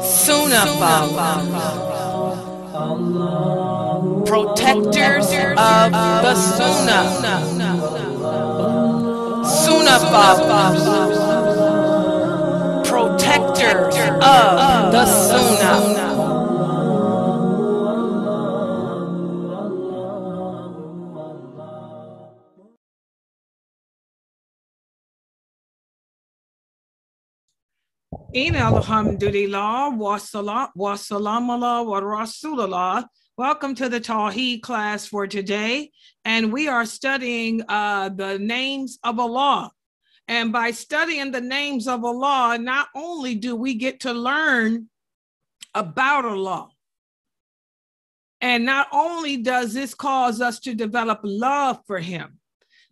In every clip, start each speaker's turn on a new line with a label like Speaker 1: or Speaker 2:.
Speaker 1: Sunnah Protectors of the Sunnah. Sunnah Protectors of the Sunnah.
Speaker 2: In alhamdulillah wa salam wa Allah wa rasulullah. Welcome to the Tawheed class for today. And we are studying uh, the names of Allah. And by studying the names of Allah, not only do we get to learn about Allah, and not only does this cause us to develop love for Him,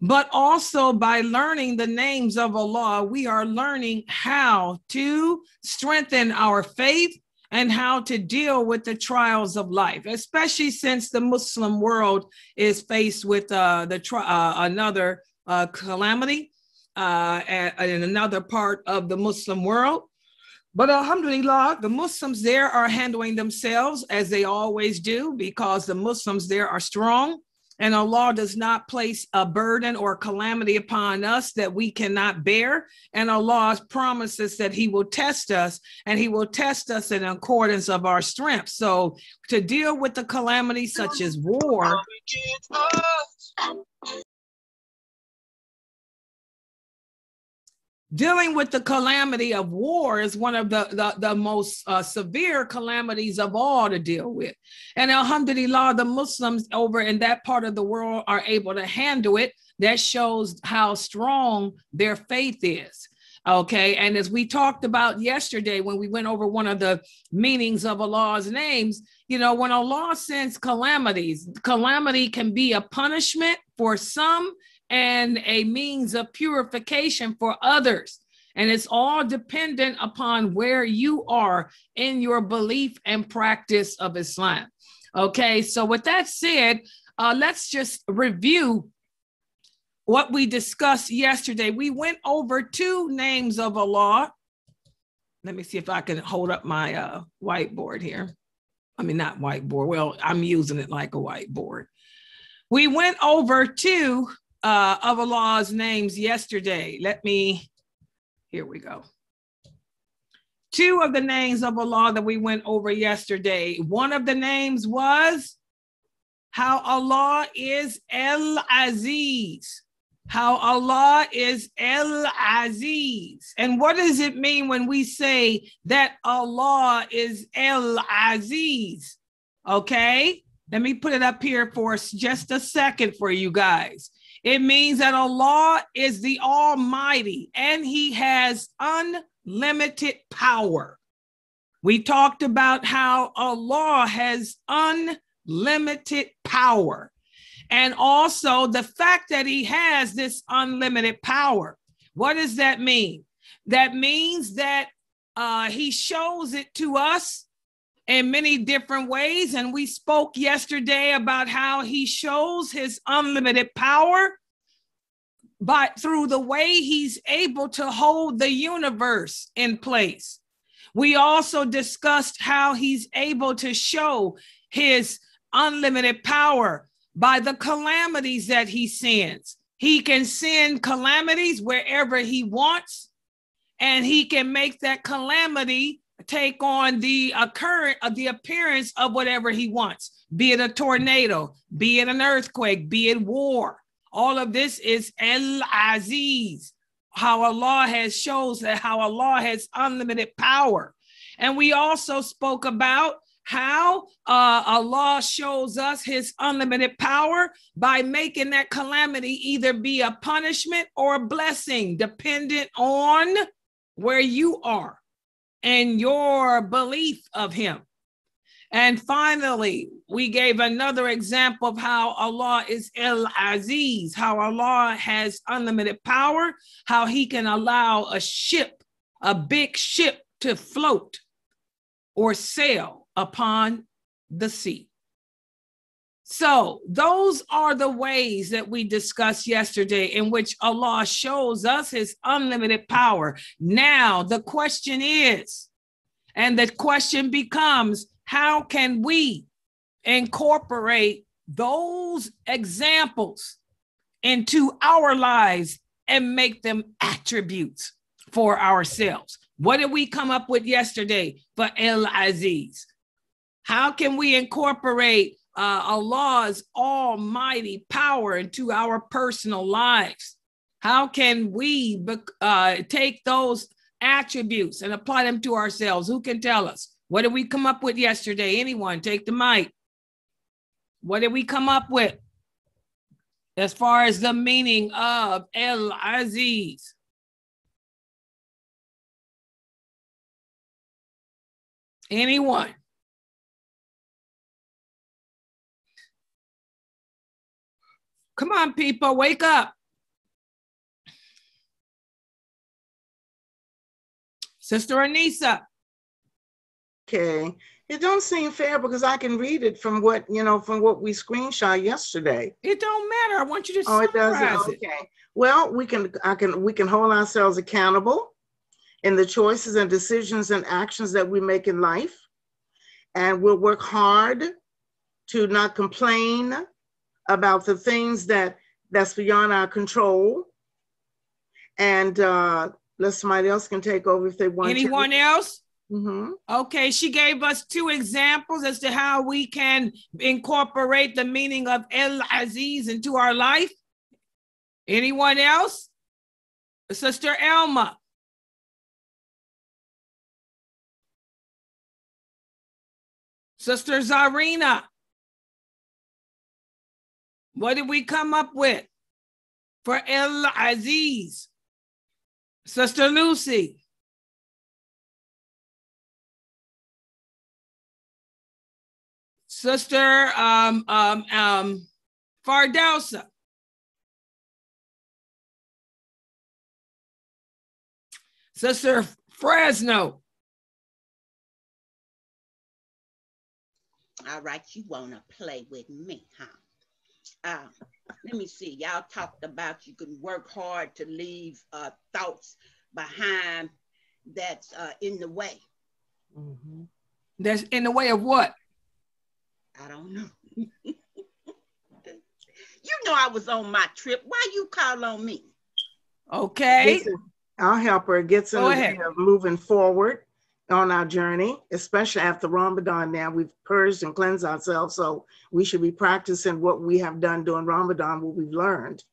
Speaker 2: but also by learning the names of Allah, we are learning how to strengthen our faith and how to deal with the trials of life, especially since the Muslim world is faced with uh, the tri- uh, another uh, calamity uh, in another part of the Muslim world. But alhamdulillah, the Muslims there are handling themselves as they always do because the Muslims there are strong and Allah does not place a burden or calamity upon us that we cannot bear. And Allah promises that He will test us and He will test us in accordance of our strength. So, to deal with the calamity such as war, dealing with the calamity of war is one of the, the, the most uh, severe calamities of all to deal with. And alhamdulillah, the Muslims over in that part of the world are able to handle it. That shows how strong their faith is. Okay. And as we talked about yesterday, when we went over one of the meanings of Allah's names, you know, when Allah sends calamities, calamity can be a punishment for some and a means of purification for others. And it's all dependent upon where you are in your belief and practice of Islam. Okay, so with that said, uh, let's just review what we discussed yesterday. We went over two names of Allah. Let me see if I can hold up my uh, whiteboard here. I mean, not whiteboard. Well, I'm using it like a whiteboard. We went over two uh, of Allah's names yesterday. Let me, here we go. Two of the names of Allah that we went over yesterday. One of the names was how Allah is El Aziz. How Allah is El Aziz. And what does it mean when we say that Allah is El Aziz? Okay, let me put it up here for just a second for you guys. It means that Allah is the Almighty and He has unlimited power. We talked about how Allah has unlimited power. And also the fact that He has this unlimited power. What does that mean? That means that uh, He shows it to us in many different ways. And we spoke yesterday about how he shows his unlimited power by through the way he's able to hold the universe in place. We also discussed how he's able to show his unlimited power by the calamities that he sends. He can send calamities wherever he wants, and he can make that calamity take on the occurrence of the appearance of whatever he wants, be it a tornado, be it an earthquake, be it war. All of this is El Aziz, how Allah has shows that how Allah has unlimited power. And we also spoke about how uh, Allah shows us his unlimited power by making that calamity either be a punishment or a blessing, dependent on where you are and your belief of him. And finally, we gave another example of how Allah is El Aziz, how Allah has unlimited power, how he can allow a ship, a big ship, to float or sail upon the sea. So, those are the ways that we discussed yesterday in which Allah shows us his unlimited power. Now, the question is, and the question becomes, how can we incorporate those examples into our lives and make them attributes for ourselves? What did we come up with yesterday for El Aziz? How can we incorporate uh, Allah's almighty power into our personal lives? How can we uh, take those attributes and apply them to ourselves? Who can tell us? What did we come up with yesterday? Anyone? Take the mic. What did we come up with as far as the meaning of El Aziz? Anyone? Come on, people, wake up. Sister Anissa.
Speaker 3: Okay. It don't seem fair because I can read it from what, you know, from what we screenshot yesterday.
Speaker 2: It don't matter. I want you to
Speaker 3: Oh, it doesn't.
Speaker 2: it.
Speaker 3: Okay. Well, we can I can we can hold ourselves accountable in the choices and decisions and actions that we make in life. And we'll work hard to not complain about the things that that's beyond our control. And uh, let somebody else can take over if they want.
Speaker 2: Anyone
Speaker 3: to.
Speaker 2: else?
Speaker 3: Mm-hmm.
Speaker 2: Okay, she gave us two examples as to how we can incorporate the meaning of El Aziz into our life. Anyone else? Sister Elma. Sister Zarina. What did we come up with for El Aziz? Sister Lucy. Sister um, um, um. Sister Fresno.
Speaker 4: All right, you want to play with me, huh? Uh, let me see. Y'all talked about you can work hard to leave uh, thoughts behind that's uh, in the way.
Speaker 2: Mm-hmm. That's in the way of what?
Speaker 4: I don't know. you know I was on my trip. Why you call on me?
Speaker 2: Okay.
Speaker 3: I'll help her. Get some of moving forward on our journey, especially after Ramadan. Now we've purged and cleansed ourselves, so we should be practicing what we have done during Ramadan, what we've learned,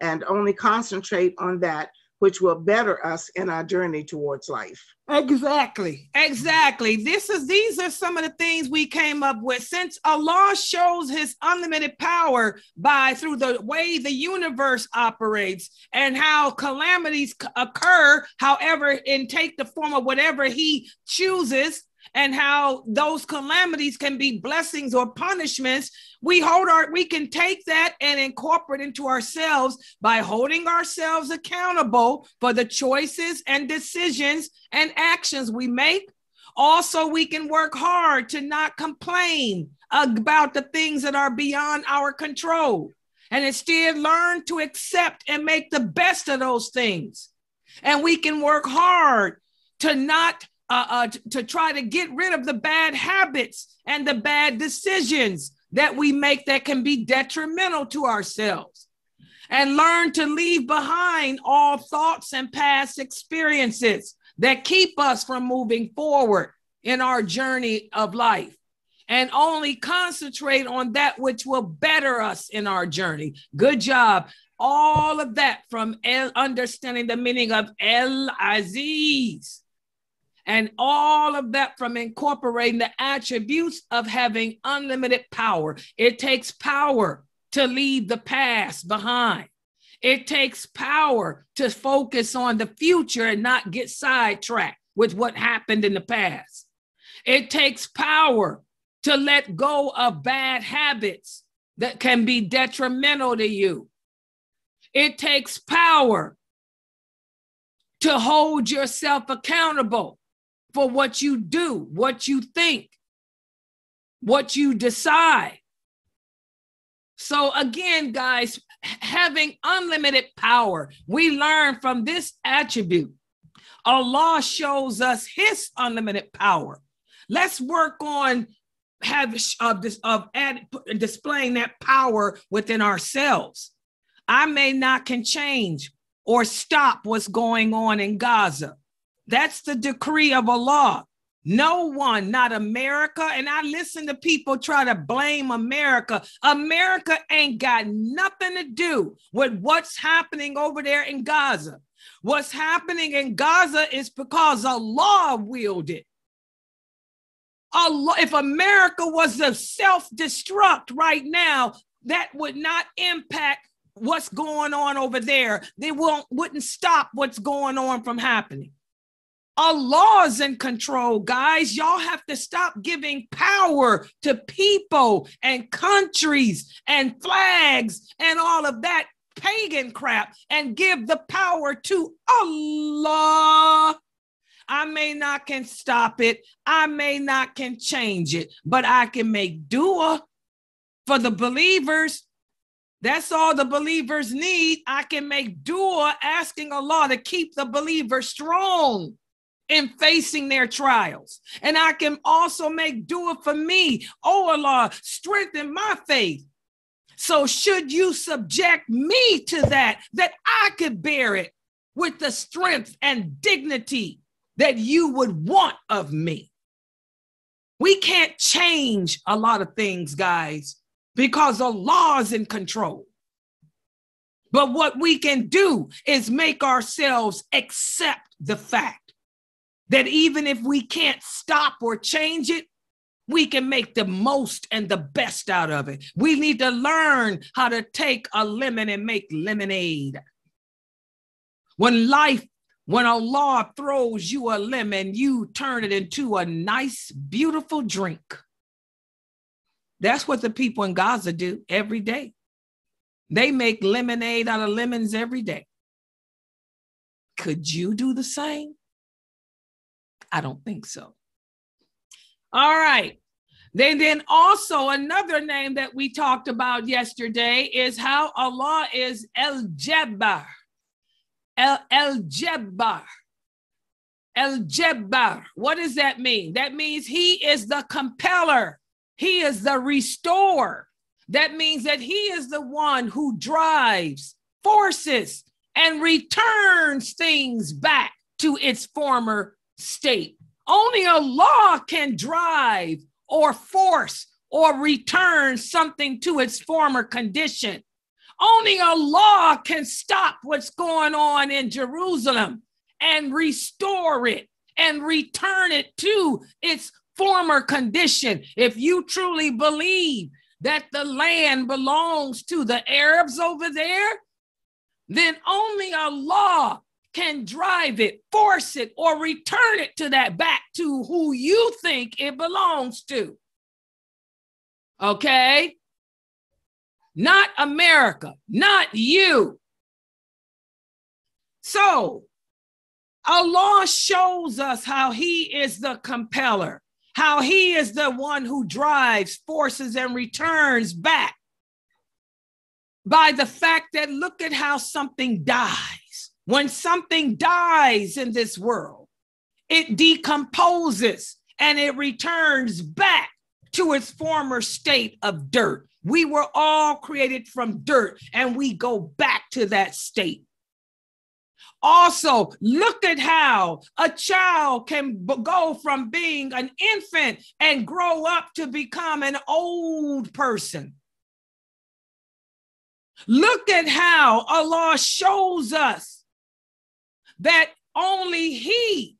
Speaker 3: and only concentrate on that which will better us in our journey towards life.
Speaker 2: Exactly. Exactly. This is these are some of the things we came up with since Allah shows his unlimited power by through the way the universe operates and how calamities occur however and take the form of whatever he chooses and how those calamities can be blessings or punishments we hold our we can take that and incorporate into ourselves by holding ourselves accountable for the choices and decisions and actions we make. Also we can work hard to not complain about the things that are beyond our control and instead learn to accept and make the best of those things. And we can work hard to not uh, uh, to try to get rid of the bad habits and the bad decisions that we make that can be detrimental to ourselves and learn to leave behind all thoughts and past experiences that keep us from moving forward in our journey of life and only concentrate on that which will better us in our journey. Good job. All of that from understanding the meaning of El Aziz and all of that from incorporating the attributes of having unlimited power. It takes power to leave the past behind. It takes power to focus on the future and not get sidetracked with what happened in the past. It takes power to let go of bad habits that can be detrimental to you. It takes power to hold yourself accountable for what you do, what you think, what you decide. So, again, guys, having unlimited power, we learn from this attribute. Allah shows us his unlimited power. Let's work on have of this of add, displaying that power within ourselves. I may not can change or stop what's going on in Gaza. That's the decree of Allah. No one, not America. And I listen to people try to blame America. America ain't got nothing to do with what's happening over there in Gaza. What's happening in Gaza is because Allah willed it. Allah, if America was to self destruct right now, that would not impact what's going on over there. They won't wouldn't stop what's going on from happening. Allah's in control, guys. Y'all have to stop giving power to people and countries and flags and all of that pagan crap and give the power to Allah. I may not can stop it. I may not can change it, but I can make dua for the believers. That's all the believers need. I can make dua asking Allah to keep the believer strong in facing their trials. And I can also make dua for me. Oh Allah, strengthen my faith. So should you subject me to that, that I could bear it with the strength and dignity that you would want of me. We can't change a lot of things, guys, because the law is in control. But what we can do is make ourselves accept the fact that even if we can't stop or change it, we can make the most and the best out of it. We need to learn how to take a lemon and make lemonade. When life, when Allah throws you a lemon, you turn it into a nice, beautiful drink. That's what the people in Gaza do every day. They make lemonade out of lemons every day. Could you do the same? I don't think so. All right. Then, then also another name that we talked about yesterday is how Allah is El Jabbar. El, El Jabbar. El Jabbar. What does that mean? That means he is the compeller. He is the restorer. That means that he is the one who drives, forces, and returns things back to its former state. Only Allah can drive or force or return something to its former condition. Only Allah can stop what's going on in Jerusalem and restore it and return it to its former condition. If you truly believe that the land belongs to the Arabs over there, then only Allah can drive it, force it, or return it to that back to who you think it belongs to. Okay? Not America, not you. So, Allah shows us how He is the compeller, how He is the one who drives, forces, and returns back by the fact that look at how something dies. When something dies in this world, it decomposes and it returns back to its former state of dirt. We were all created from dirt and we go back to that state. Also, look at how a child can b- go from being an infant and grow up to become an old person. Look at how Allah shows us that only He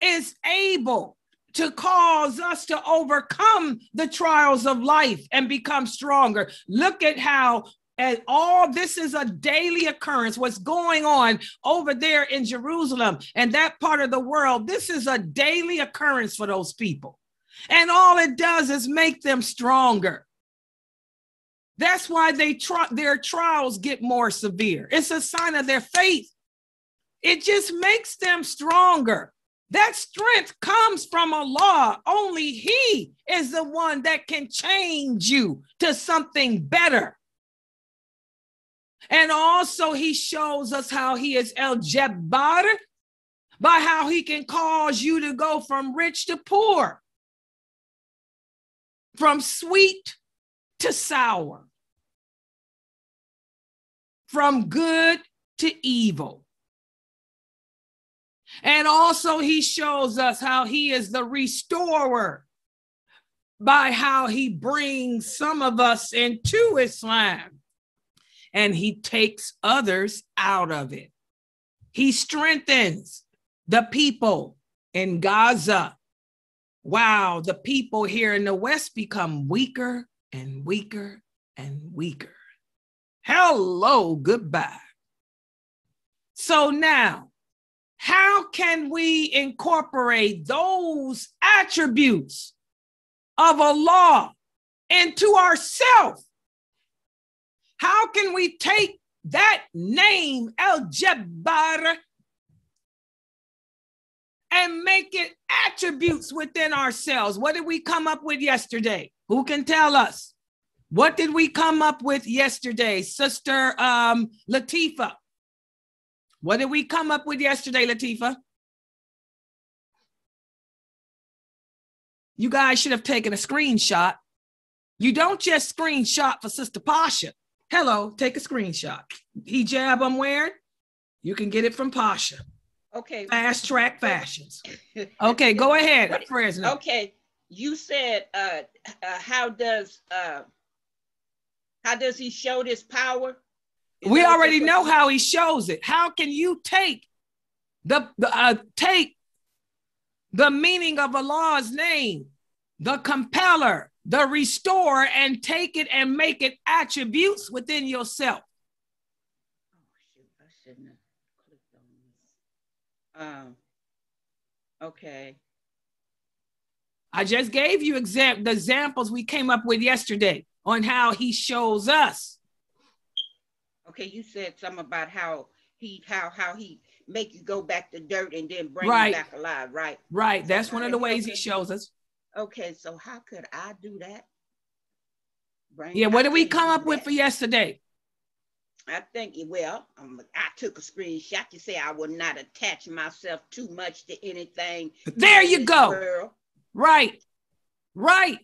Speaker 2: is able to cause us to overcome the trials of life and become stronger. Look at how and all this is a daily occurrence what's going on over there in Jerusalem and that part of the world. This is a daily occurrence for those people. And all it does is make them stronger. That's why they try their trials get more severe. It's a sign of their faith it just makes them stronger. That strength comes from Allah. Only He is the one that can change you to something better. And also, he shows us how he is El Jabbar by how he can cause you to go from rich to poor, from sweet to sour, from good to evil. And also, he shows us how he is the restorer by how he brings some of us into Islam and he takes others out of it. He strengthens the people in Gaza. Wow, the people here in the West become weaker and weaker and weaker. Hello, goodbye. So now, how can we incorporate those attributes of Allah into ourselves? How can we take that name, El Jabbar, and make it attributes within ourselves? What did we come up with yesterday? Who can tell us? What did we come up with yesterday, Sister um, Latifa? What did we come up with yesterday, Latifa? You guys should have taken a screenshot. You don't just screenshot for Sister Pasha. Hello, take a screenshot. Hijab I'm wearing, you can get it from Pasha.
Speaker 4: Okay.
Speaker 2: Fast track fashions. Okay, go ahead, Fresno.
Speaker 4: Okay, you said uh, uh, how does uh, how does he show this power? Is
Speaker 2: we already know how he shows it. How can you take the, the uh, take the meaning of Allah's name, the compeller, the restorer, and take it and make it attributes within yourself?
Speaker 4: Oh, shoot, I shouldn't have clicked on this. Um. Okay.
Speaker 2: I just gave you exam- the examples we came up with yesterday on how he shows us.
Speaker 4: Okay, you said something about how he how how he make you go back to dirt and then bring
Speaker 2: Right.
Speaker 4: you back alive, right?
Speaker 2: Right, that's one of the ways he shows us.
Speaker 4: Okay, so how could I do that? Bring-
Speaker 2: Yeah, what did we come up with for yesterday?
Speaker 4: I think well, um, I took a screenshot to say I would not attach myself too much to anything.
Speaker 2: There you go.
Speaker 4: world.
Speaker 2: Right, right.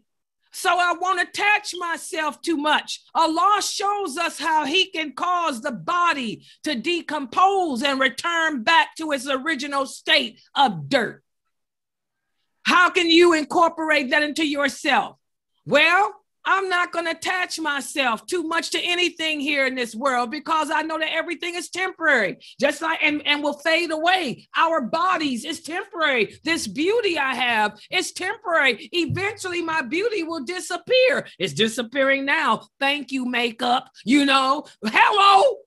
Speaker 2: So I won't attach myself too much. Allah shows us how He can cause the body to decompose and return back to its original state of dirt. How can you incorporate that into yourself? Well, I'm not going to attach myself too much to anything here in this world because I know that everything is temporary, just like and, and will fade away. Our bodies is temporary. This beauty I have is temporary. Eventually, my beauty will disappear. It's disappearing now. Thank you, makeup. You know, hello.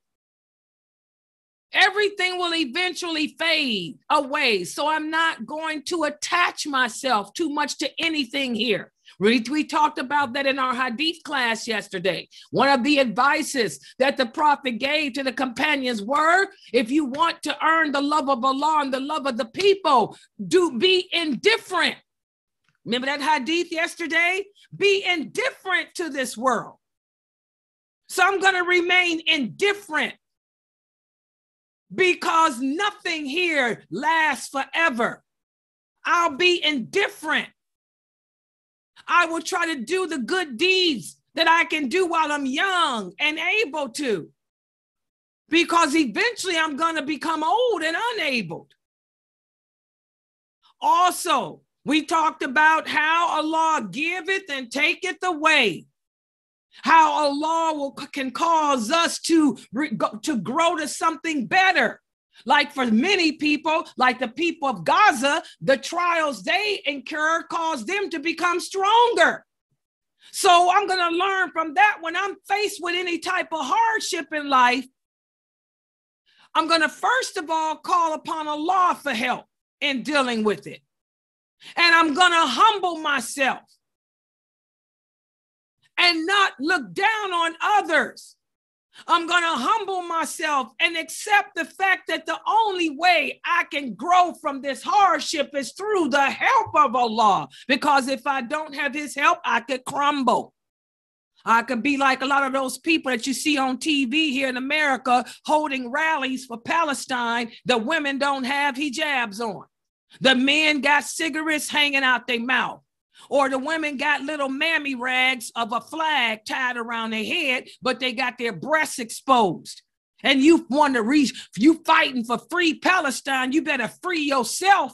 Speaker 2: Everything will eventually fade away. So I'm not going to attach myself too much to anything here. We, we talked about that in our hadith class yesterday. One of the advices that the prophet gave to the companions were if you want to earn the love of Allah and the love of the people, do be indifferent. Remember that hadith yesterday? Be indifferent to this world. So I'm going to remain indifferent because nothing here lasts forever. I'll be indifferent. I will try to do the good deeds that I can do while I'm young and able to. Because eventually I'm going to become old and unable. Also, we talked about how Allah giveth and taketh away. How Allah will, can cause us to, to grow to something better. Like for many people, like the people of Gaza, the trials they incur cause them to become stronger. So I'm going to learn from that when I'm faced with any type of hardship in life. I'm going to first of all call upon Allah for help in dealing with it. And I'm going to humble myself and not look down on others. I'm going to humble myself and accept the fact that the only way I can grow from this hardship is through the help of Allah. Because if I don't have His help, I could crumble. I could be like a lot of those people that you see on TV here in America holding rallies for Palestine. The women don't have hijabs on. The men got cigarettes hanging out their mouth. Or the women got little mammy rags of a flag tied around their head, but they got their breasts exposed. And you want to reach, you fighting for free Palestine, you better free yourself.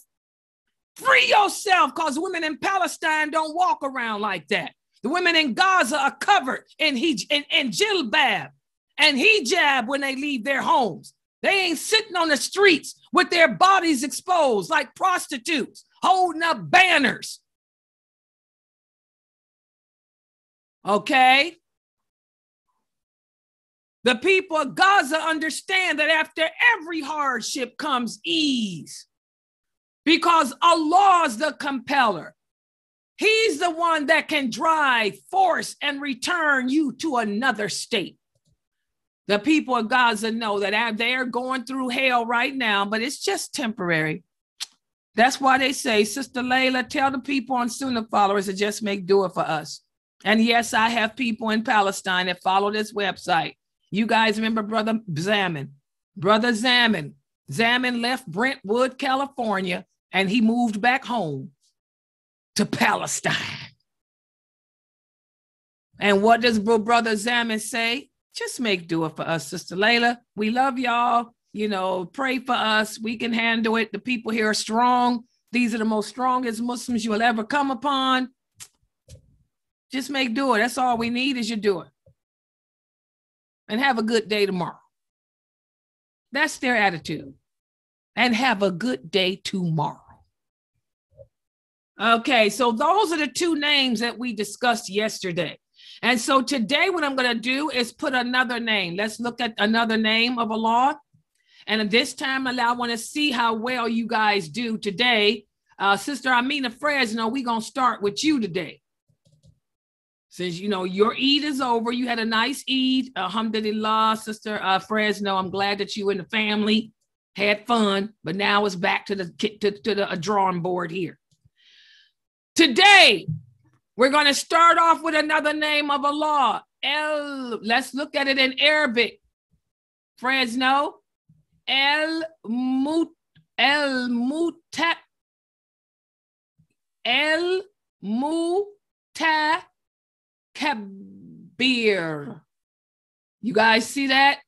Speaker 2: Free yourself, because women in Palestine don't walk around like that. The women in Gaza are covered in, hij- in, in jilbab and hijab when they leave their homes. They ain't sitting on the streets with their bodies exposed like prostitutes, holding up banners. Okay? The people of Gaza understand that after every hardship comes ease because Allah is the compeller. He's the one that can drive, force, and return you to another state. The people of Gaza know that they're going through hell right now, but it's just temporary. That's why they say, Sister Layla, tell the people on Sunnah followers to just make dua for us. And yes, I have people in Palestine that follow this website. You guys remember Brother Zaman? Brother Zaman. Zaman left Brentwood, California, and he moved back home to Palestine. And what does Brother Zaman say? Just make dua for us, Sister Layla. We love y'all. You know, pray for us. We can handle it. The people here are strong. These are the most strongest Muslims you will ever come upon. Just make dua. That's all we need is you do it and have a good day tomorrow. That's their attitude. And have a good day tomorrow. Okay, so those are the two names that we discussed yesterday. And so today, what I'm going to do is put another name. Let's look at another name of Allah. And this time, I want to see how well you guys do today. Uh, Sister Amina Fresno, we're going to start with you today since you know your Eid is over, you had a nice Eid. Alhamdulillah, Sister uh, Fresno. I'm glad that you and the family had fun, but now it's back to the to, to the drawing board here. Today, we're going to start off with another name of Allah. El. Let's look at it in Arabic. Fresno. El Mut El Mutak El Mutak Kabir. You guys see that?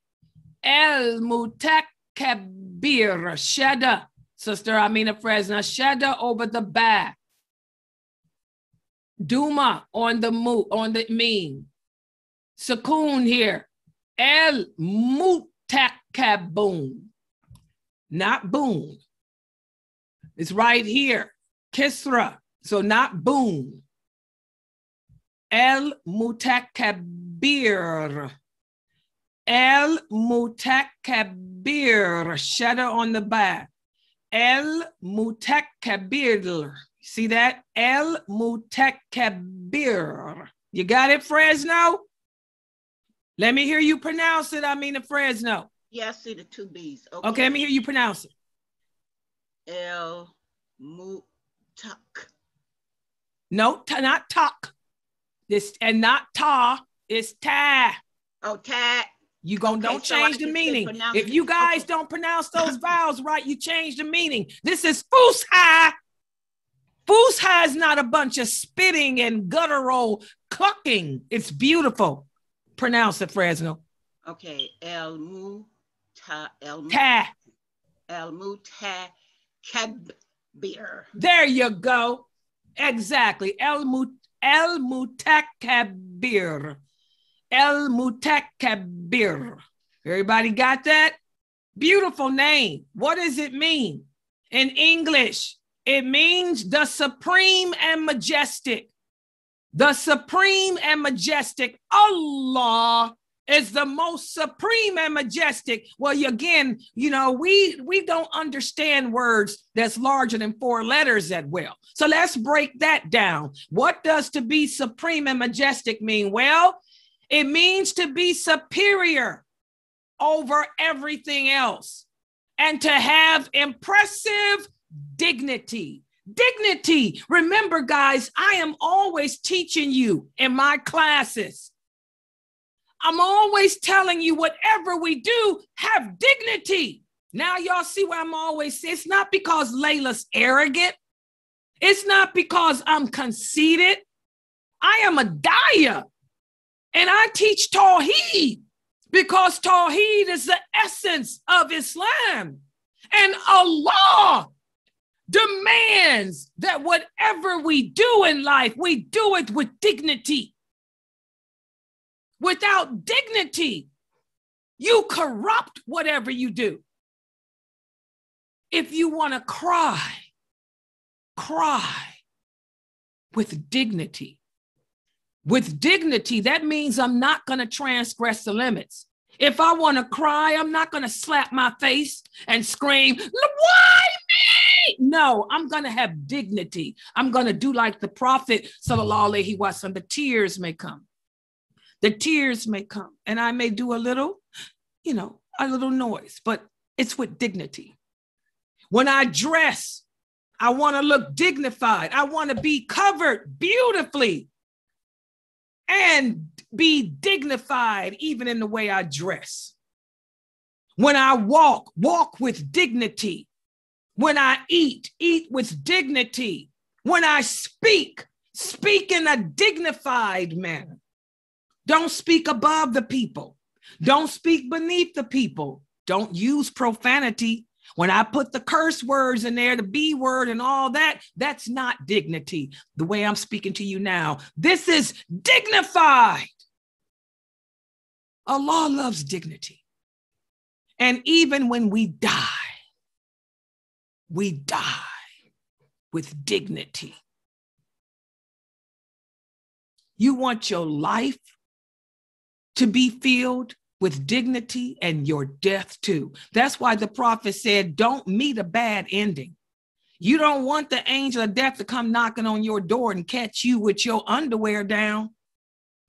Speaker 2: El Mutak Kabir. Shada. Sister Amina Fresno. Shada over the back. Duma on the mo on the mean. Sakoon here. El Mutakabun. Not boon. It's right here. Kisra. So not boon. El Mutakabir. El Mutakabir. Shadow on the back. El Mutakabir. See that? El Mutakabir. You got it, Fresno? Let me hear you pronounce it. I mean, the Fresno.
Speaker 4: Yeah, I see the two B's. Okay,
Speaker 2: okay let me hear you pronounce it.
Speaker 4: El Mutak.
Speaker 2: No, t- not talk. This and not ta, it's ta.
Speaker 4: Oh, ta.
Speaker 2: You gonna okay, don't change so the meaning. If you guys okay. don't pronounce those vowels right, you change the meaning. This is fusha. Fusha is not a bunch of spitting and guttural clucking. It's beautiful. Pronounce it, Fresno.
Speaker 4: Okay, el mu ta el
Speaker 2: ta
Speaker 4: el mu ta kabir.
Speaker 2: There you go. Exactly. El mu El Mutakabir. El Mutakabir. Everybody got that? Beautiful name. What does it mean? In English, it means the supreme and majestic. The supreme and majestic Allah is the most supreme and majestic. Well, you, again, you know, we we don't understand words that's larger than four letters that well. So let's break that down. What does to be supreme and majestic mean? Well, it means to be superior over everything else and to have impressive dignity. Dignity. Remember, guys, I am always teaching you in my classes I'm always telling you, whatever we do, have dignity. Now, y'all see why I'm always saying it's not because Layla's arrogant, it's not because I'm conceited. I am a daya and I teach Tawheed because Tawheed is the essence of Islam. And Allah demands that whatever we do in life, we do it with dignity. Without dignity, you corrupt whatever you do. If you want to cry, cry with dignity. With dignity, that means I'm not going to transgress the limits. If I want to cry, I'm not going to slap my face and scream, Why me? No, I'm going to have dignity. I'm going to do like the Prophet, sallallahu alaihi wasallam, the tears may come. The tears may come, and I may do a little, you know, a little noise, but it's with dignity. When I dress, I want to look dignified. I want to be covered beautifully and be dignified even in the way I dress. When I walk, walk with dignity. When I eat, eat with dignity. When I speak, speak in a dignified manner. Don't speak above the people. Don't speak beneath the people. Don't use profanity. When I put the curse words in there, the B word and all that, that's not dignity. The way I'm speaking to you now, this is dignified. Allah loves dignity. And even when we die, we die with dignity. You want your life to be filled with dignity and your death too. That's why the prophet said, Don't meet a bad ending. You don't want the angel of death to come knocking on your door and catch you with your underwear down.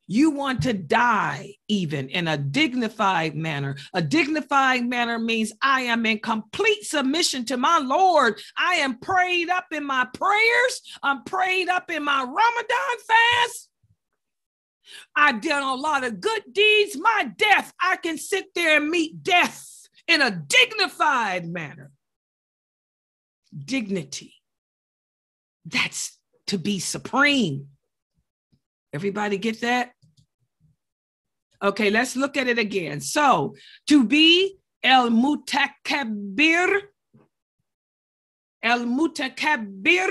Speaker 2: You want to die even in a dignified manner. A dignified manner means I am in complete submission to my Lord. I am prayed up in my prayers. I'm prayed up in my Ramadan fast. I done a lot of good deeds. My death, I can sit there and meet death in a dignified manner. Dignity. That's to be supreme. Everybody get that? Okay, let's look at it again. So, to be el Mutakabir, el mutakabbir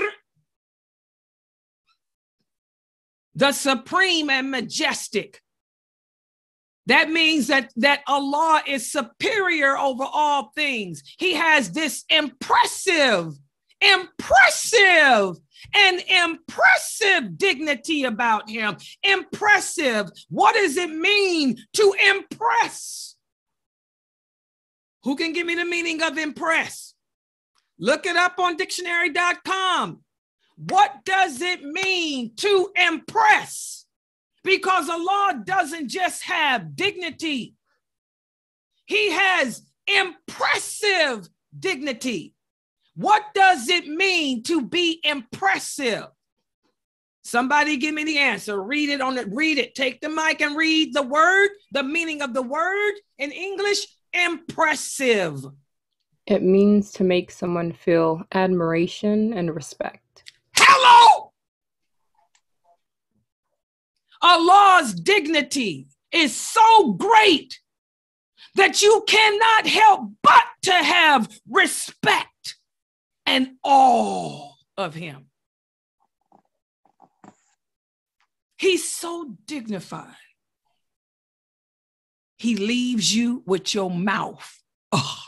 Speaker 2: the supreme and majestic. That means that, that Allah is superior over all things. He has this impressive, impressive, and impressive dignity about him. Impressive. What does it mean to impress? Who can give me the meaning of impress? Look it up on dictionary.com. What does it mean to impress? Because Allah doesn't just have dignity, He has impressive dignity. What does it mean to be impressive? Somebody give me the answer. Read it on it. Read it. Take the mic and read the word, the meaning of the word in English. Impressive.
Speaker 5: It means to make someone feel admiration and respect.
Speaker 2: Hello! Allah's dignity is so great that you cannot help but to have respect and awe of him. He's so dignified. He leaves you with your mouth. Oh.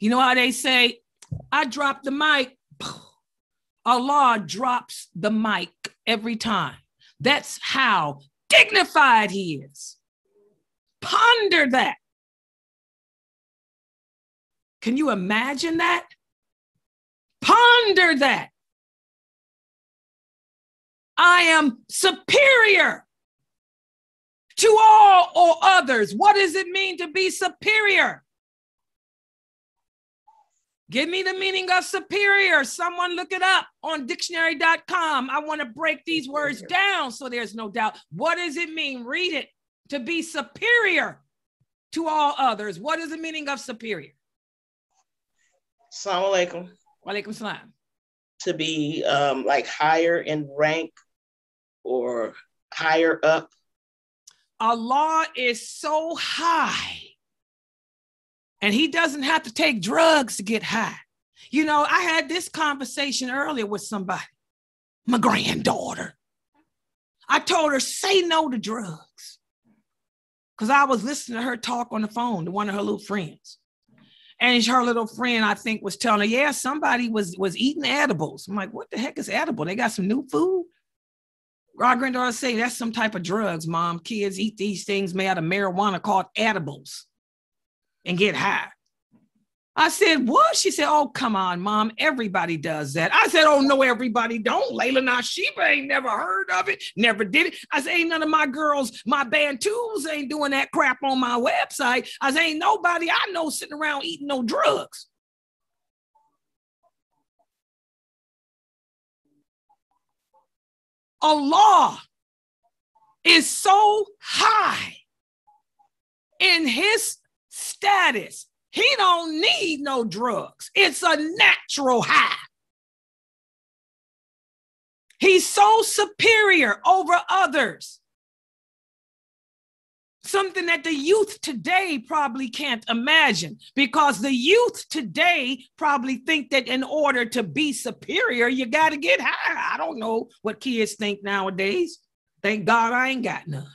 Speaker 2: You know how they say, I dropped the mic. Allah drops the mic every time. That's how dignified he is. Ponder that. Can you imagine that? Ponder that. I am superior to all or others. What does it mean to be superior? Give me the meaning of superior. Someone look it up on dictionary.com. I want to break these words down so there's no doubt. What does it mean? Read it. to be superior to all others. What is the meaning of superior?
Speaker 6: Assalamu alaikum.
Speaker 2: Walaikum salam.
Speaker 6: To be um, like higher in rank or higher up.
Speaker 2: Allah is so high, and He doesn't have to take drugs to get high. You know, I had this conversation earlier with somebody, my granddaughter. I told her, say no to drugs. Because I was listening to her talk on the phone to one of her little friends. And her little friend, I think, was telling her, yeah, somebody was was eating edibles. I'm like, what the heck is edible? They got some new food? Our granddaughter say that's some type of drugs, mom. Kids eat these things made out of marijuana called edibles and get high. I said, what? She said, oh, come on, mom. Everybody does that. I said, oh, no, everybody don't. Layla Nashiba ain't never heard of it, never did it. I said, ain't none of my girls, my bantus ain't doing that crap on my website. I said, ain't nobody I know sitting around eating no drugs. Allah is so high in his status he don't need no drugs. It's a natural high. He's so superior over others. Something that the youth today probably can't imagine because the youth today probably think that in order to be superior, you got to get high. I don't know what kids think nowadays. Thank God I ain't got none.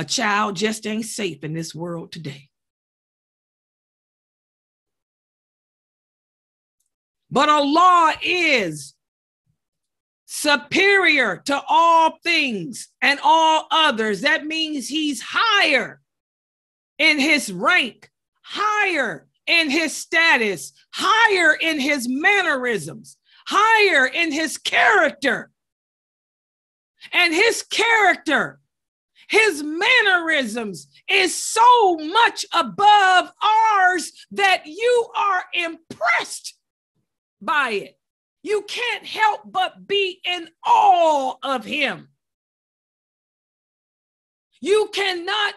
Speaker 2: A child just ain't safe in this world today. But Allah is superior to all things and all others. That means he's higher in his rank, higher in his status, higher in his mannerisms, higher in his character. And his character his mannerisms is so much above ours that you are impressed by it. You can't help but be in awe of him. You cannot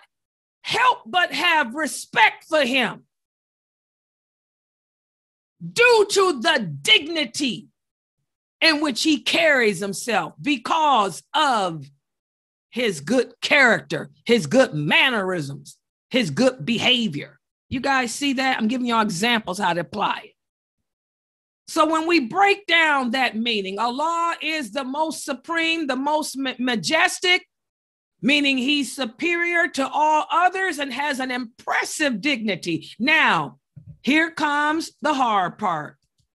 Speaker 2: help but have respect for him due to the dignity in which he carries himself because of his good character, his good mannerisms, his good behavior. You guys see that? I'm giving y'all examples how to apply it. So when we break down that meaning, Allah is the most supreme, the most majestic, meaning he's superior to all others and has an impressive dignity. Now, here comes the hard part.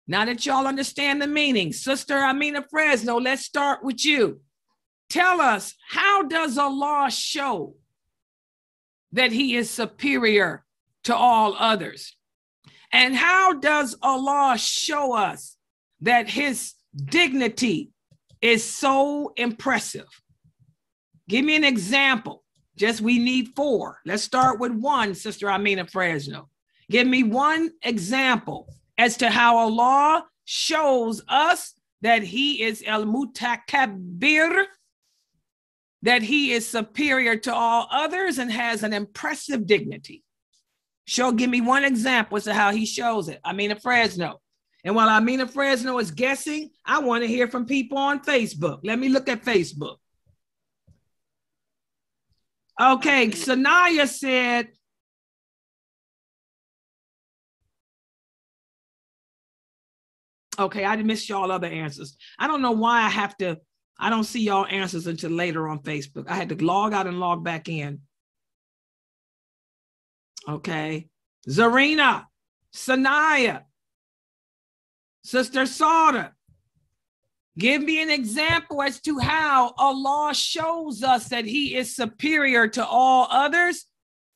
Speaker 2: Now that y'all understand the meaning, Sister Amina Fresno, let's start with you tell us how does Allah show that he is superior to all others? And how does Allah show us that his dignity is so impressive? Give me an example. Just we need four. Let's start with one, Sister Amina Fresno. Give me one example as to how Allah shows us that he is El Mutakabbir, that he is superior to all others and has an impressive dignity. Show, give me one example as to how he shows it. Amina Fresno. And while Amina Fresno is guessing, I want to hear from people on Facebook. Let me look at Facebook. Okay, Sanaya said, Okay, I missed y'all other answers. I don't know why I have to I don't see y'all answers until later on Facebook. I had to log out and log back in. Okay. Zarina, Sanaya, Sister Sauda, give me an example as to how Allah shows us that He is superior to all others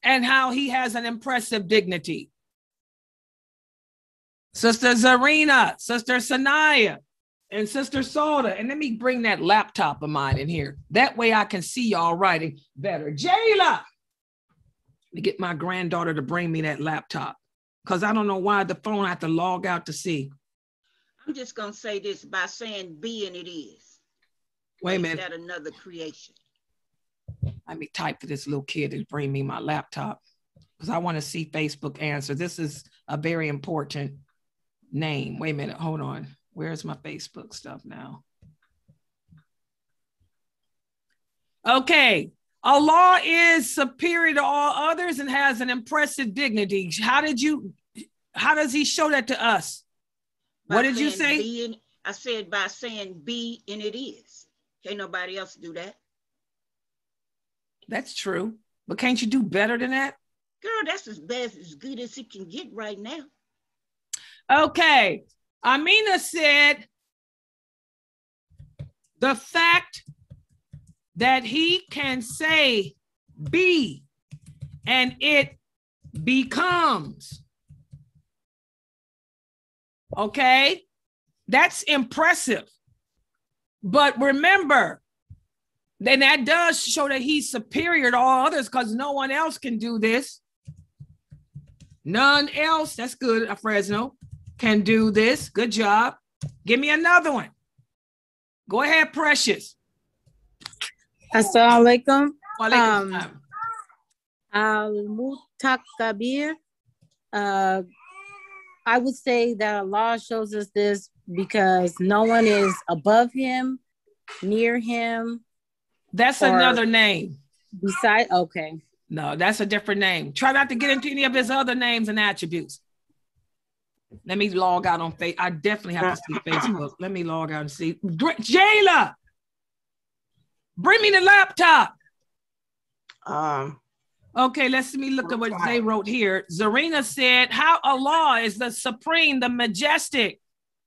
Speaker 2: and how He has an impressive dignity. Sister Zarina, Sister Sanaya, and Sister Sauda. And let me bring that laptop of mine in here. That way I can see y'all writing better. Jayla, let me get my granddaughter to bring me that laptop because I don't know why the phone I have to log out to see.
Speaker 4: I'm just going to say this by saying be and it is.
Speaker 2: Wait a
Speaker 4: is
Speaker 2: minute.
Speaker 4: That another creation.
Speaker 2: Let me type for this little kid to bring me my laptop because I want to see Facebook answer. This is a very important name. Wait a minute. Hold on. Where's my Facebook stuff now? Okay. Allah is superior to all others and has an impressive dignity. How did you, how does he show that to us?
Speaker 4: By
Speaker 2: What did you say?
Speaker 4: be and- I said by saying be and it is. Can't nobody else do that.
Speaker 2: That's true. But can't you do better than that?
Speaker 4: Girl, that's as best as good as it can get right now.
Speaker 2: Okay. Amina said the fact that he can say be and it becomes. Okay. That's impressive. But remember, then that does show that he's superior to all others because no one else can do this. None else, that's good, Fresno, can do this. Good job. Give me another one. Go ahead, Precious.
Speaker 7: Assalamu alaikum.
Speaker 2: Walaikum
Speaker 7: Um,
Speaker 2: salam.
Speaker 7: Al Mutakabir. Uh, I would say that Allah shows us this because no one is above him, near him,
Speaker 2: That's another name.
Speaker 7: beside. Okay.
Speaker 2: No, that's a different name. Try not to get into any of his other names and attributes. Let me log out on Facebook. I definitely have to see Facebook. Let me log out and see. Jayla, bring me the laptop.
Speaker 3: Um,
Speaker 2: Okay, let's me look at what they wrote here. Zarina said, How Allah is the supreme, the majestic,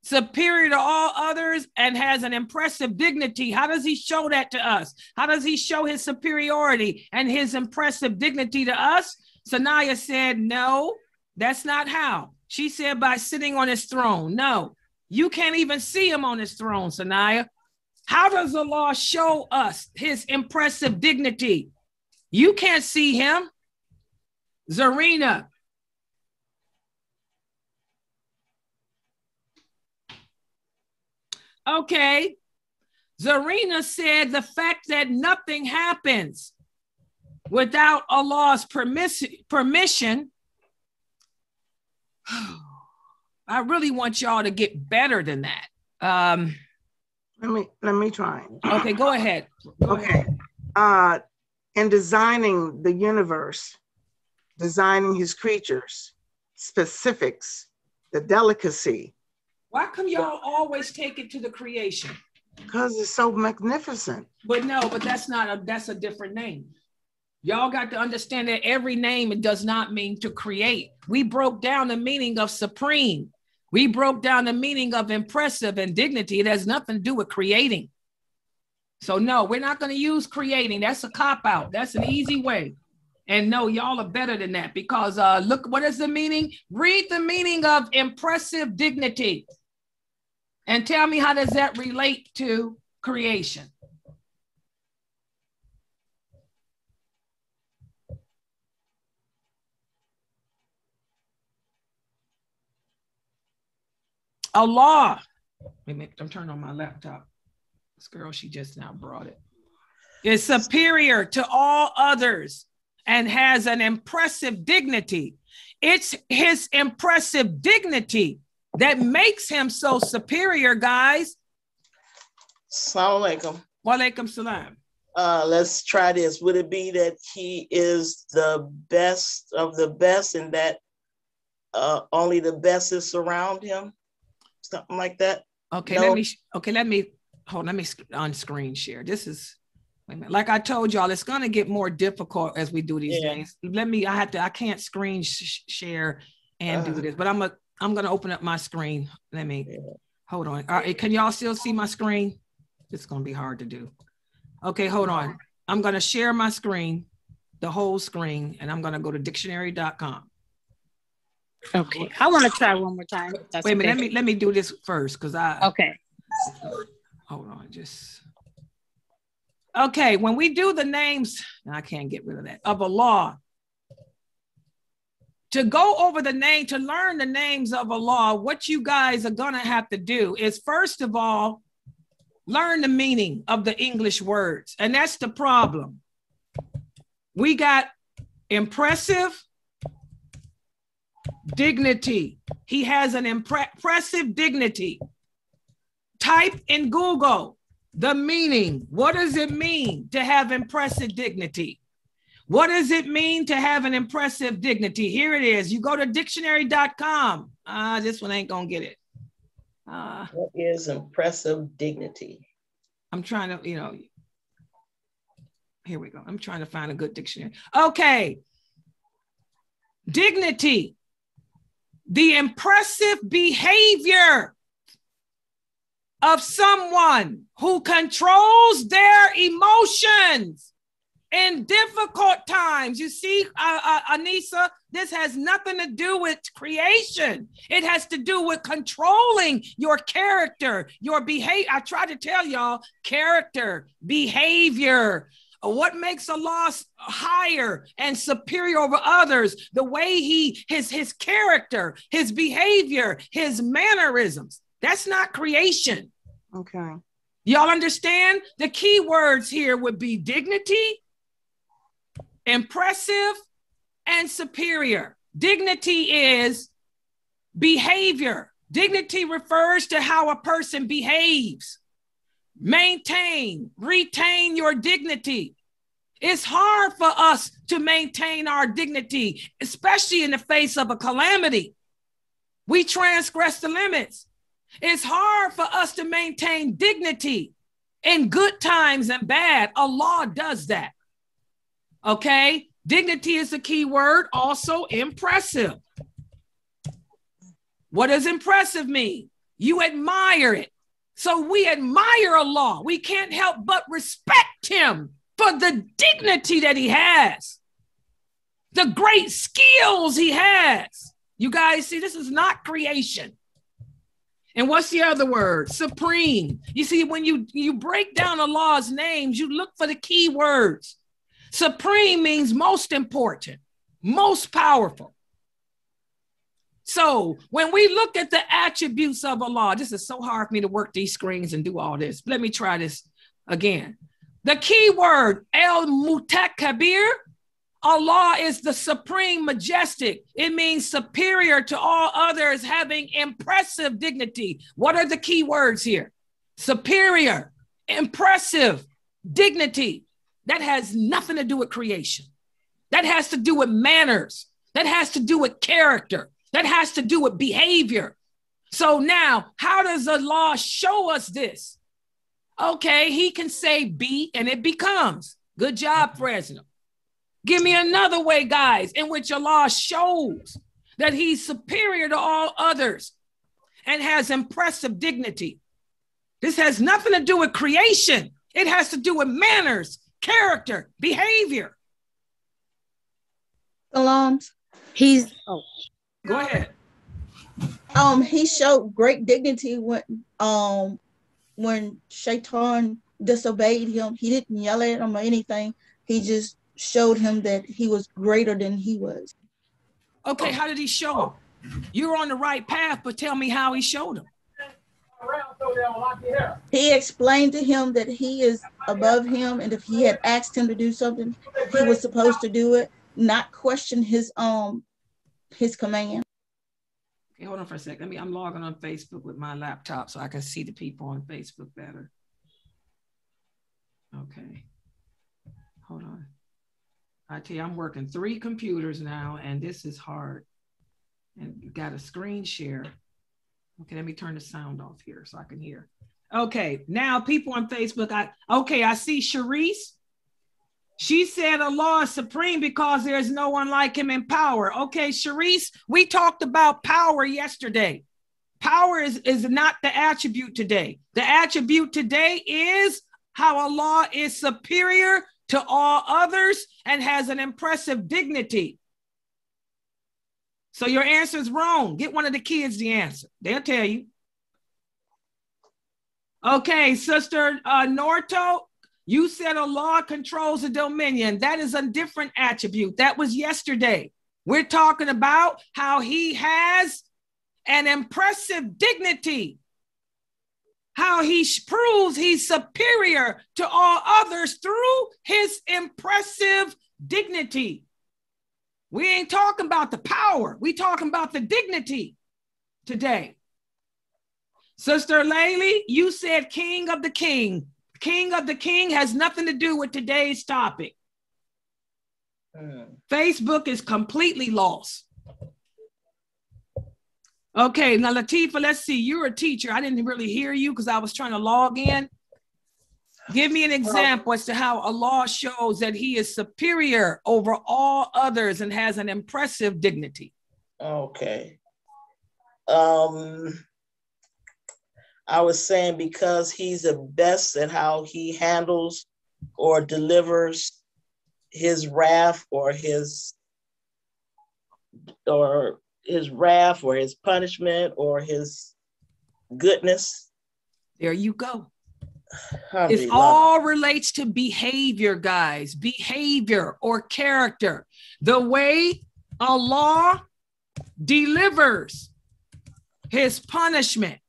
Speaker 2: superior to all others, and has an impressive dignity. How does he show that to us? How does he show his superiority and his impressive dignity to us? Sanaya said, No, that's not how. She said, By sitting on his throne. No, you can't even see him on his throne, Sanaya. How does Allah show us his impressive dignity? You can't see him. Zarina. Okay. Zarina said the fact that nothing happens without Allah's permiss- permission. I really want y'all to get better than that. Um,
Speaker 3: let me let me try.
Speaker 2: okay, go ahead. Go
Speaker 3: Okay.
Speaker 2: ahead.
Speaker 3: Uh, in designing the universe, designing his creatures, specifics, the delicacy,
Speaker 2: Why come y'all always take it to the creation?
Speaker 3: because it's so magnificent.
Speaker 2: But no, but that's not a that's a different name. Y'all got to understand that every name it does not mean to create. We broke down the meaning of supreme. We broke down the meaning of impressive and dignity. It has nothing to do with creating. So no, we're not going to use creating. That's a cop out. That's an easy way. And no, y'all are better than that because uh look, what is the meaning? Read the meaning of impressive dignity. And tell me how does that relate to creation? Allah. Wait a minute, I'm turning on my laptop. This girl, she just now brought it. Is superior to all others and has an impressive dignity. It's his impressive dignity that makes him so superior, guys.
Speaker 6: Assalamu alaikum.
Speaker 2: Walaikum salam.
Speaker 6: Uh, let's try this. Would it be that he is the best of the best and that uh, only the best is surround him? Something like that?
Speaker 2: Okay,
Speaker 6: No.
Speaker 2: let me okay, let me hold let me on screen share. This is wait a minute. Like I told y'all, it's gonna get more difficult as we do these
Speaker 6: Yeah.
Speaker 2: things. Let me, I have to, I can't screen sh- share and do
Speaker 6: Uh-huh.
Speaker 2: this, but I'm a I'm gonna open up my screen. Let me
Speaker 6: Yeah.
Speaker 2: hold on. All right, can y'all still see my screen? It's gonna be hard to do. Okay, hold on. I'm gonna share my screen, the whole screen, and I'm gonna go to dictionary.com.
Speaker 7: Okay. I want to try one more time. that's
Speaker 2: Wait a minute, let me let me do this first because I
Speaker 7: Okay.
Speaker 2: hold on, just okay. When we do the names, I can't get rid of that of Allah. To go over the name, to learn the names of Allah, what you guys are gonna have to do is first of all learn the meaning of the English words. And that's the problem. We got impressive dignity. He has an impressive dignity. Type in Google the meaning. What does it mean to have impressive dignity? What does it mean to have an impressive dignity? Here it is. You go to dictionary.com. Ah, this one ain't gonna get it. Uh,
Speaker 6: What is impressive dignity?
Speaker 2: I'm trying to, you know, here we go. I'm trying to find a good dictionary. Okay. Dignity, the impressive behavior of someone who controls their emotions in difficult times. You see, uh, uh, Anissa, this has nothing to do with creation. It has to do with controlling your character, your behavior. I try to tell y'all character, behavior. What makes a loss higher and superior over others? The way he, his, his character, his behavior, his mannerisms. That's not creation.
Speaker 3: Okay.
Speaker 2: Y'all understand? The key words here would be dignity, impressive, and superior. Dignity is behavior. Dignity refers to how a person behaves. Maintain, retain your dignity. It's hard for us to maintain our dignity, especially in the face of a calamity. We transgress the limits. It's hard for us to maintain dignity in good times and bad. Allah does that. Okay. Dignity is the key word. Also, impressive. What does impressive mean? You admire it. So we admire Allah. We can't help but respect him for the dignity that he has, the great skills he has. You guys see, this is not creation. And what's the other word? Supreme. You see, when you, you break down Allah's names, you look for the key words. Supreme means most important, most powerful. So when we look at the attributes of Allah, this is so hard for me to work these screens and do all this. Let me try this again. The key word, El Mutakabir, Allah is the supreme majestic. It means superior to all others, having impressive dignity. What are the key words here? Superior, impressive, dignity. That has nothing to do with creation. That has to do with manners. That has to do with character. That has to do with behavior. So now, how does Allah show us this? Okay, he can say be and it becomes. Good job, mm-hmm. President. Give me another way, guys, in which Allah shows that he's superior to all others and has impressive dignity. This has nothing to do with creation, it has to do with manners, character, behavior.
Speaker 8: Salams. He's oh,
Speaker 2: Go ahead.
Speaker 8: um he showed great dignity when um when Shaitan disobeyed him. He didn't yell at him or anything. He just showed him that he was greater than he was.
Speaker 2: Okay, how did he show him? You're on the right path, but tell me how he showed him.
Speaker 8: He explained to him that he is above him, and if he had asked him to do something, he was supposed to do it, not question his um his command.
Speaker 2: Okay, hold on for a second. Let me. I'm logging on Facebook with my laptop so I can see the people on Facebook better. Okay. Hold on. I tell you, I'm working three computers now, and this is hard. And got a screen share. Okay, let me turn the sound off here so I can hear. Okay, now people on Facebook, I okay, I see Sharice. She said Allah is supreme because there's no one like him in power. Okay, Sharice, we talked about power yesterday. Power is, is not the attribute today. The attribute today is how Allah is superior to all others and has an impressive dignity. So your answer is wrong. Get one of the kids the answer. They'll tell you. Okay, Sister uh, Norto, you said Allah controls the dominion. That is a different attribute. That was yesterday. We're talking about how he has an impressive dignity. how he proves he's superior to all others through his impressive dignity. We ain't talking about the power, we talking about the dignity today. Sister Laylee, you said king of the king. King of the king has nothing to do with today's topic.
Speaker 6: Mm.
Speaker 2: Facebook is completely lost. Okay, now Latifa, let's see. You're a teacher. I didn't really hear you because I was trying to log in. Give me an example as to how Allah shows that He is superior over all others and has an impressive dignity.
Speaker 6: Okay. Um, I was saying because he's the best at how he handles or delivers his wrath or his or his wrath or his punishment or his goodness.
Speaker 2: There you go. It all relates to behavior, guys, behavior or character. The way Allah delivers his punishment.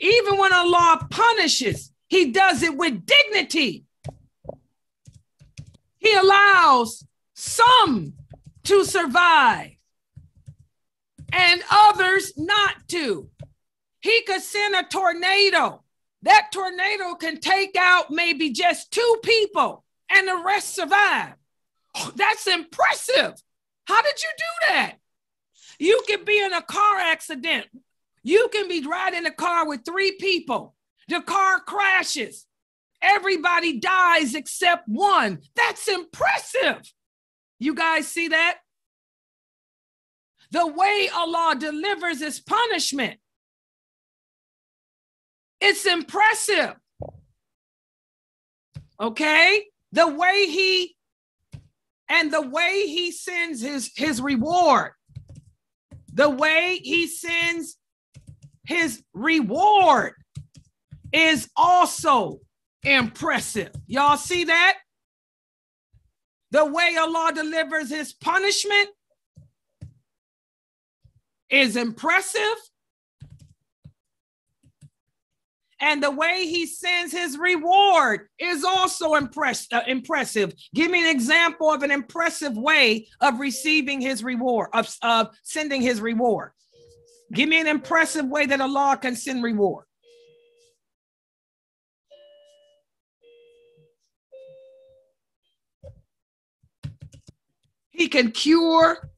Speaker 2: Even when Allah punishes, he does it with dignity. He allows some to survive and others not to. He could send a tornado. That tornado can take out maybe just two people and the rest survive. Oh, That's impressive. How did you do that? You could be in a car accident. You can be riding a car with three people. The car crashes. Everybody dies except one. That's impressive. You guys see that? The way Allah delivers his punishment. It's impressive. Okay? The way he and the way he sends his his reward. The way he sends his reward is also impressive. Y'all see that? The way Allah delivers his punishment is impressive. And the way he sends his reward is also impress- uh, impressive. Give me an example of an impressive way of receiving his reward, of, of sending his reward. Give me an impressive way that Allah can send reward. He can cure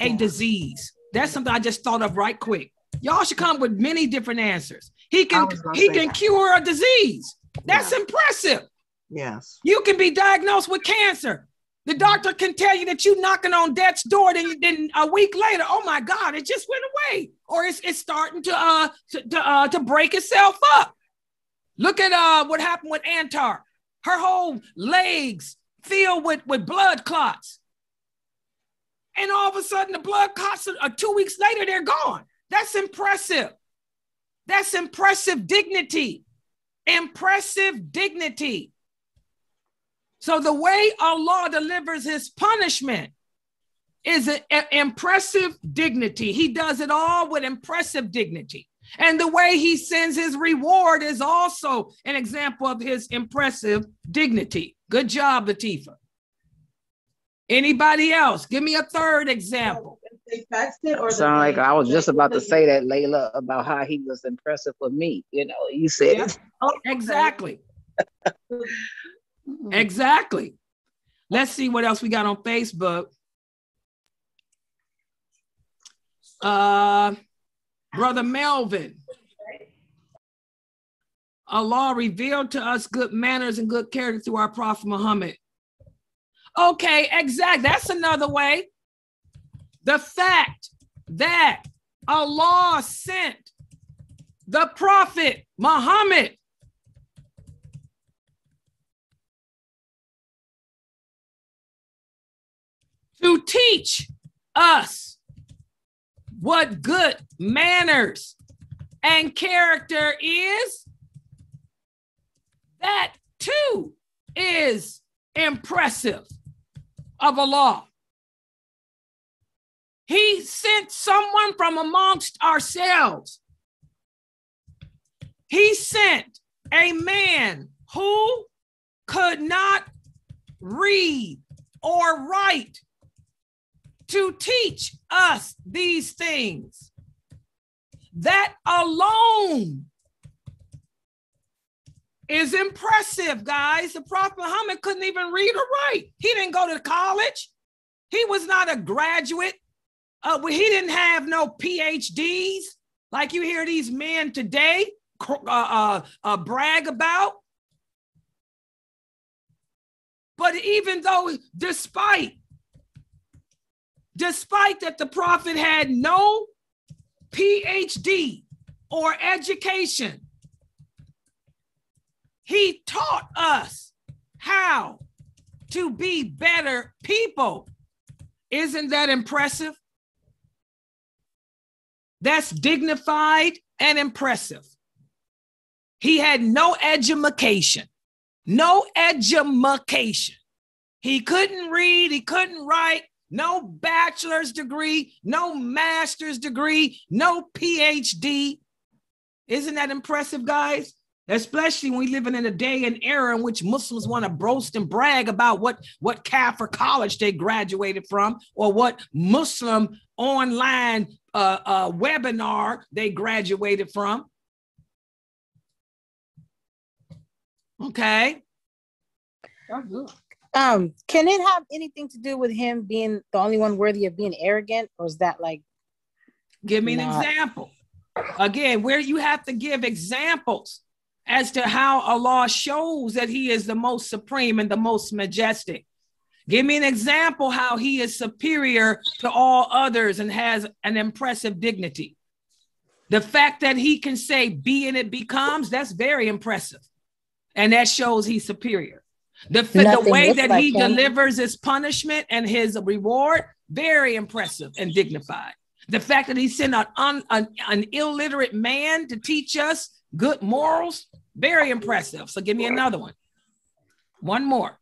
Speaker 2: a disease. That's something I just thought of right quick. Y'all should come with many different answers. He can he can
Speaker 3: that.
Speaker 2: cure a disease. That's
Speaker 3: Yeah.
Speaker 2: impressive.
Speaker 3: Yes.
Speaker 2: You can be diagnosed with cancer. The doctor can tell you that you're knocking on death's door, then, then a week later, oh my God, it just went away, or it's, it's starting to uh to to, uh, to break itself up. Look at uh what happened with Antar. Her whole legs filled with with blood clots, and all of a sudden the blood clots are two weeks later they're gone. That's impressive. That's impressive dignity. Impressive dignity. So the way Allah delivers his punishment is an impressive dignity. He does it all with impressive dignity. And the way he sends his reward is also an example of his impressive dignity. Good job, Latifa. Anybody else? Give me a third example.
Speaker 9: Sound like I was just about to say that, Layla, about how he was impressive for me. You know, you said it.
Speaker 2: Oh, exactly. Exactly. Let's see what else we got on Facebook. Uh, Brother Melvin. Allah revealed to us good manners and good character through our Prophet Muhammad. Okay, exact. That's another way. The fact that Allah sent the Prophet Muhammad to teach us what good manners and character is, that too is impressive of Allah. He sent someone from amongst ourselves he sent a man who could not read or write to teach us these things. That alone is impressive, guys. The Prophet Muhammad couldn't even read or write. He didn't go to college. He was not a graduate. Uh, he didn't have no PhDs like you hear these men today uh, uh, uh, brag about. But even though, despite, despite that the prophet had no PhD or education, he taught us how to be better people. Isn't that impressive? That's dignified and impressive. He had no education, no education. He couldn't read, he couldn't write, no bachelor's degree, no master's degree, no PhD. Isn't that impressive, guys? Especially when we living in a day and era in which Muslims want to boast and brag about what, what Kafir college they graduated from or what Muslim online uh, uh, webinar they graduated from. Okay.
Speaker 7: Um, can it have anything to do with him being the only one worthy of being arrogant, or is that like?
Speaker 2: Give me not... an example. Again, where you have to give examples as to how Allah shows that He is the most supreme and the most majestic. Give me an example how He is superior to all others and has an impressive dignity. The fact that He can say, "Be and it becomes," that's very impressive and that shows he's superior. The, the way that like he him. delivers his punishment and his reward, very impressive and dignified. The fact that he sent an, un, an, an illiterate man to teach us good morals, very impressive. So give me another one. One more.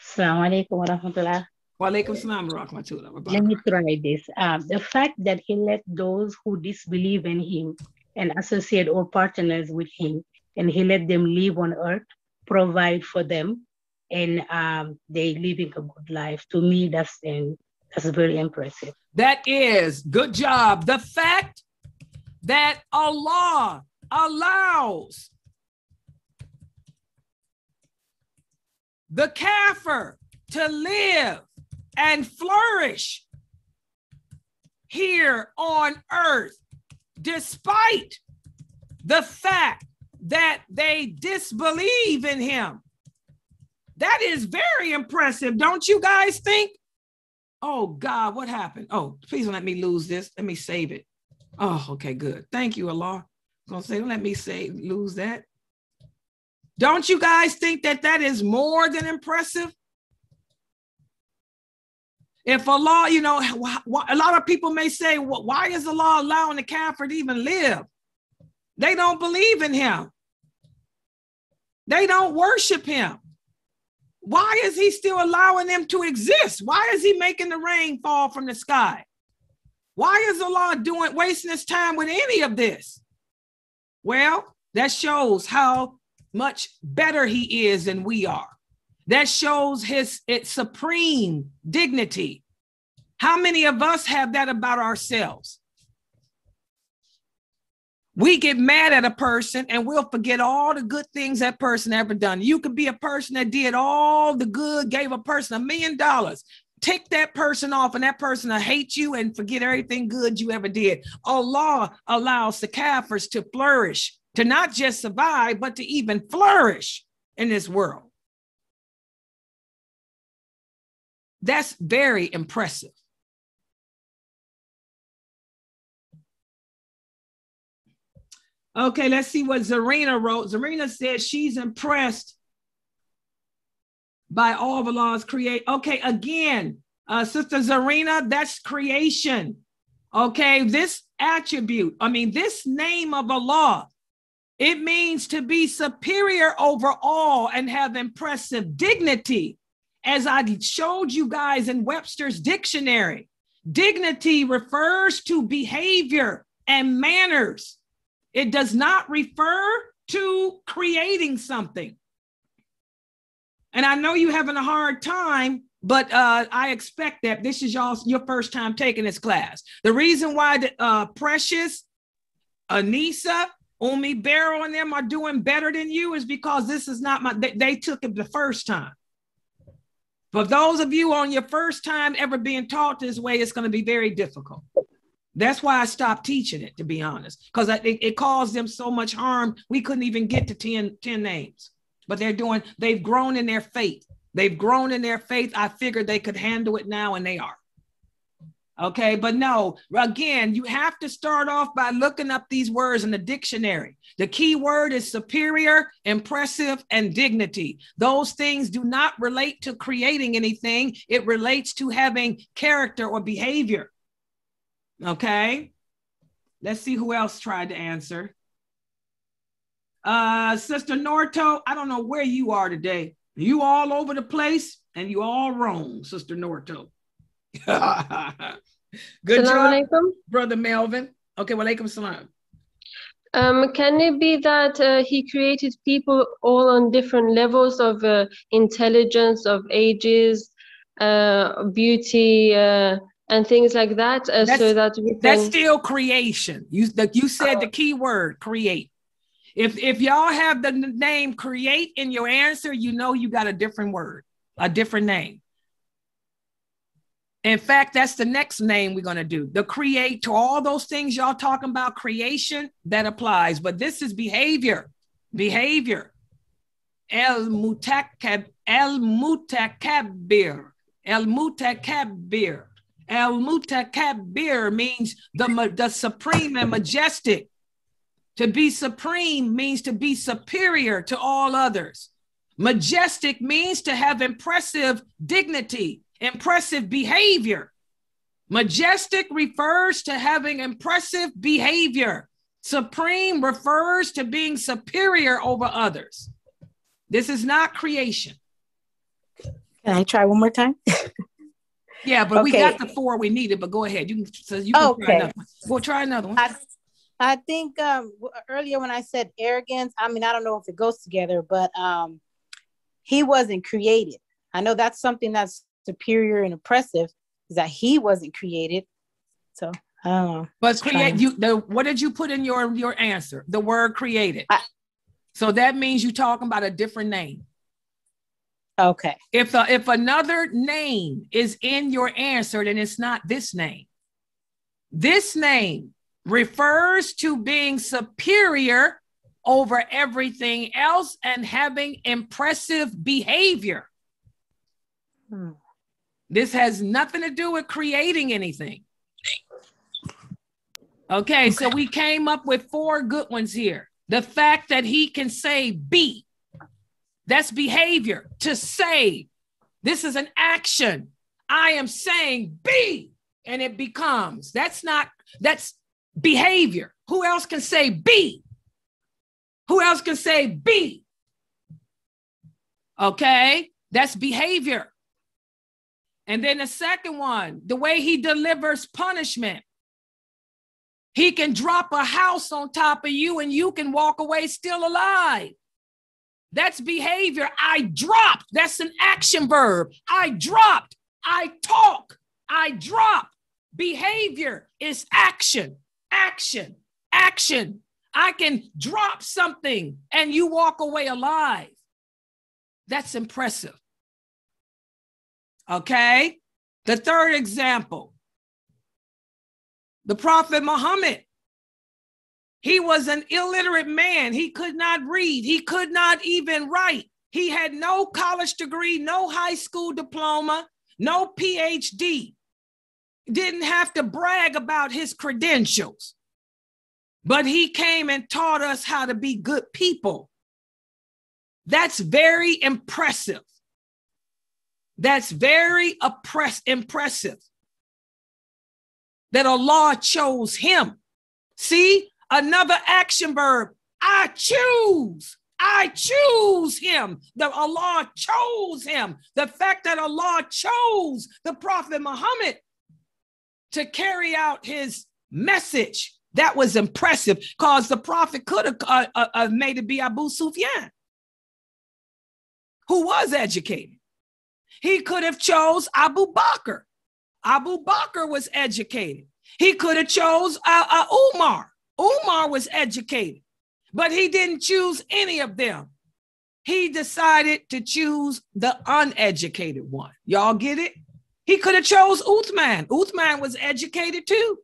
Speaker 10: Assalamu alaikum wa rahmatullah.
Speaker 2: Let
Speaker 10: me try this. Um, the fact that he let those who disbelieve in him and associate or partners with him and he let them live on earth, provide for them, and um, they living a good life. To me, that's and that's very impressive.
Speaker 2: That is good job. The fact that Allah allows the kafir to live and flourish here on earth, despite the fact that they disbelieve in him. That is very impressive, don't you guys think? Oh God, what happened? Oh, please don't let me lose this. Let me save it. Oh, okay, good. Thank you, Allah. I'm gonna say, let me say lose that. Don't you guys think that that is more than impressive? If Allah, you know, a lot of people may say, well, why is Allah allowing the kafir to even live? They don't believe in him. They don't worship him. Why is he still allowing them to exist? Why is he making the rain fall from the sky? Why is Allah doing wasting his time with any of this? Well, that shows how much better he is than we are. That shows his its supreme dignity. How many of us have that about ourselves? We get mad at a person and we'll forget all the good things that person ever done. You could be a person that did all the good, gave a person a million dollars. Take that person off, and that person will hate you and forget everything good you ever did. Allah allows the kafirs to flourish, to not just survive, but to even flourish in this world. That's very impressive. Okay, let's see what Zarina wrote. Zarina said she's impressed by all of Allah's create. Okay, again, uh, Sister Zarina, that's creation. Okay, this attribute, I mean, this name of Allah, it means to be superior over all and have impressive dignity. As I showed you guys in Webster's dictionary, dignity refers to behavior and manners it does not refer to creating something. And I know you're having a hard time, but uh, I expect that this is y'all your first time taking this class. The reason why the, uh, Precious, Anissa, Umi Barrow, and them are doing better than you is because this is not my. They, they took it the first time. For those of you on your first time ever being taught this way, it's going to be very difficult. That's why I stopped teaching it, to be honest, because it, it caused them so much harm. We couldn't even get to 10, 10 names, but they're doing, they've grown in their faith. They've grown in their faith. I figured they could handle it now, and they are. Okay, but no, again, you have to start off by looking up these words in the dictionary. The key word is superior, impressive, and dignity. Those things do not relate to creating anything, it relates to having character or behavior. Okay, let's see who else tried to answer. Uh, Sister Norto, I don't know where you are today. You all over the place and you all wrong, Sister Norto. Good
Speaker 11: Salam
Speaker 2: job,
Speaker 11: alaikum.
Speaker 2: Brother Melvin. Okay, walaikum salam.
Speaker 11: Um, can it be that uh, he created people all on different levels of uh, intelligence, of ages, uh, beauty, uh, and things like that, uh, so that we can...
Speaker 2: That's still creation. You like you said the key word create. If if y'all have the name create in your answer, you know you got a different word, a different name. In fact, that's the next name we're going to do. The create to all those things y'all talking about creation that applies, but this is behavior. Behavior. El mutakab el mutakabir. El mutakabir. El mutakabir means the, the supreme and majestic. To be supreme means to be superior to all others. Majestic means to have impressive dignity, impressive behavior. Majestic refers to having impressive behavior. Supreme refers to being superior over others. This is not creation.
Speaker 7: Can I try one more time?
Speaker 2: Yeah, but we
Speaker 7: Okay.
Speaker 2: got the four we needed. But go ahead. You can so you can try
Speaker 7: Okay.
Speaker 2: another one. Go try another one.
Speaker 7: I, I think um, earlier when I said arrogance, I mean, I don't know if it goes together, but um, he wasn't created. I know that's something that's superior and oppressive, is that he wasn't created. So I don't know.
Speaker 2: But create you the what did you put in your your answer? The word created. so that means you're talking about a different name.
Speaker 7: Okay.
Speaker 2: If a, if another name is in your answer, then it's not this name. This name refers to being superior over everything else and having impressive behavior.
Speaker 7: Hmm.
Speaker 2: This has nothing to do with creating anything. Okay, so we came up with four good ones here. The fact that he can say be, that's behavior. To say, this is an action. I am saying be, and it becomes. That's not, that's behavior. Who else can say be? Who else can say be? Okay, that's behavior. And then the second one, the way he delivers punishment. He can drop a house on top of you and you can walk away still alive. That's behavior. I dropped. That's an action verb. I dropped. I talk. I drop. Behavior is action, action, action. I can drop something and you walk away alive. That's impressive. Okay. The third example the Prophet Muhammad. He was an illiterate man. He could not read, he could not even write. He had no college degree, no high school diploma, no PhD. Didn't have to brag about his credentials. But he came and taught us how to be good people. That's very impressive. That's very oppress- impressive that Allah chose him. See, another action verb. I choose. I choose him. The Allah chose him. The fact that Allah chose the Prophet Muhammad to carry out his message That was impressive because the prophet could have uh, uh, uh, made it be Abu Sufyan, who was educated. He could have chose Abu Bakr. Abu Bakr was educated. He could have chose uh, uh, Umar. Umar was educated, but he didn't choose any of them. He decided to choose the uneducated one. Y'all get it? He could have chose Uthman. Uthman was educated too.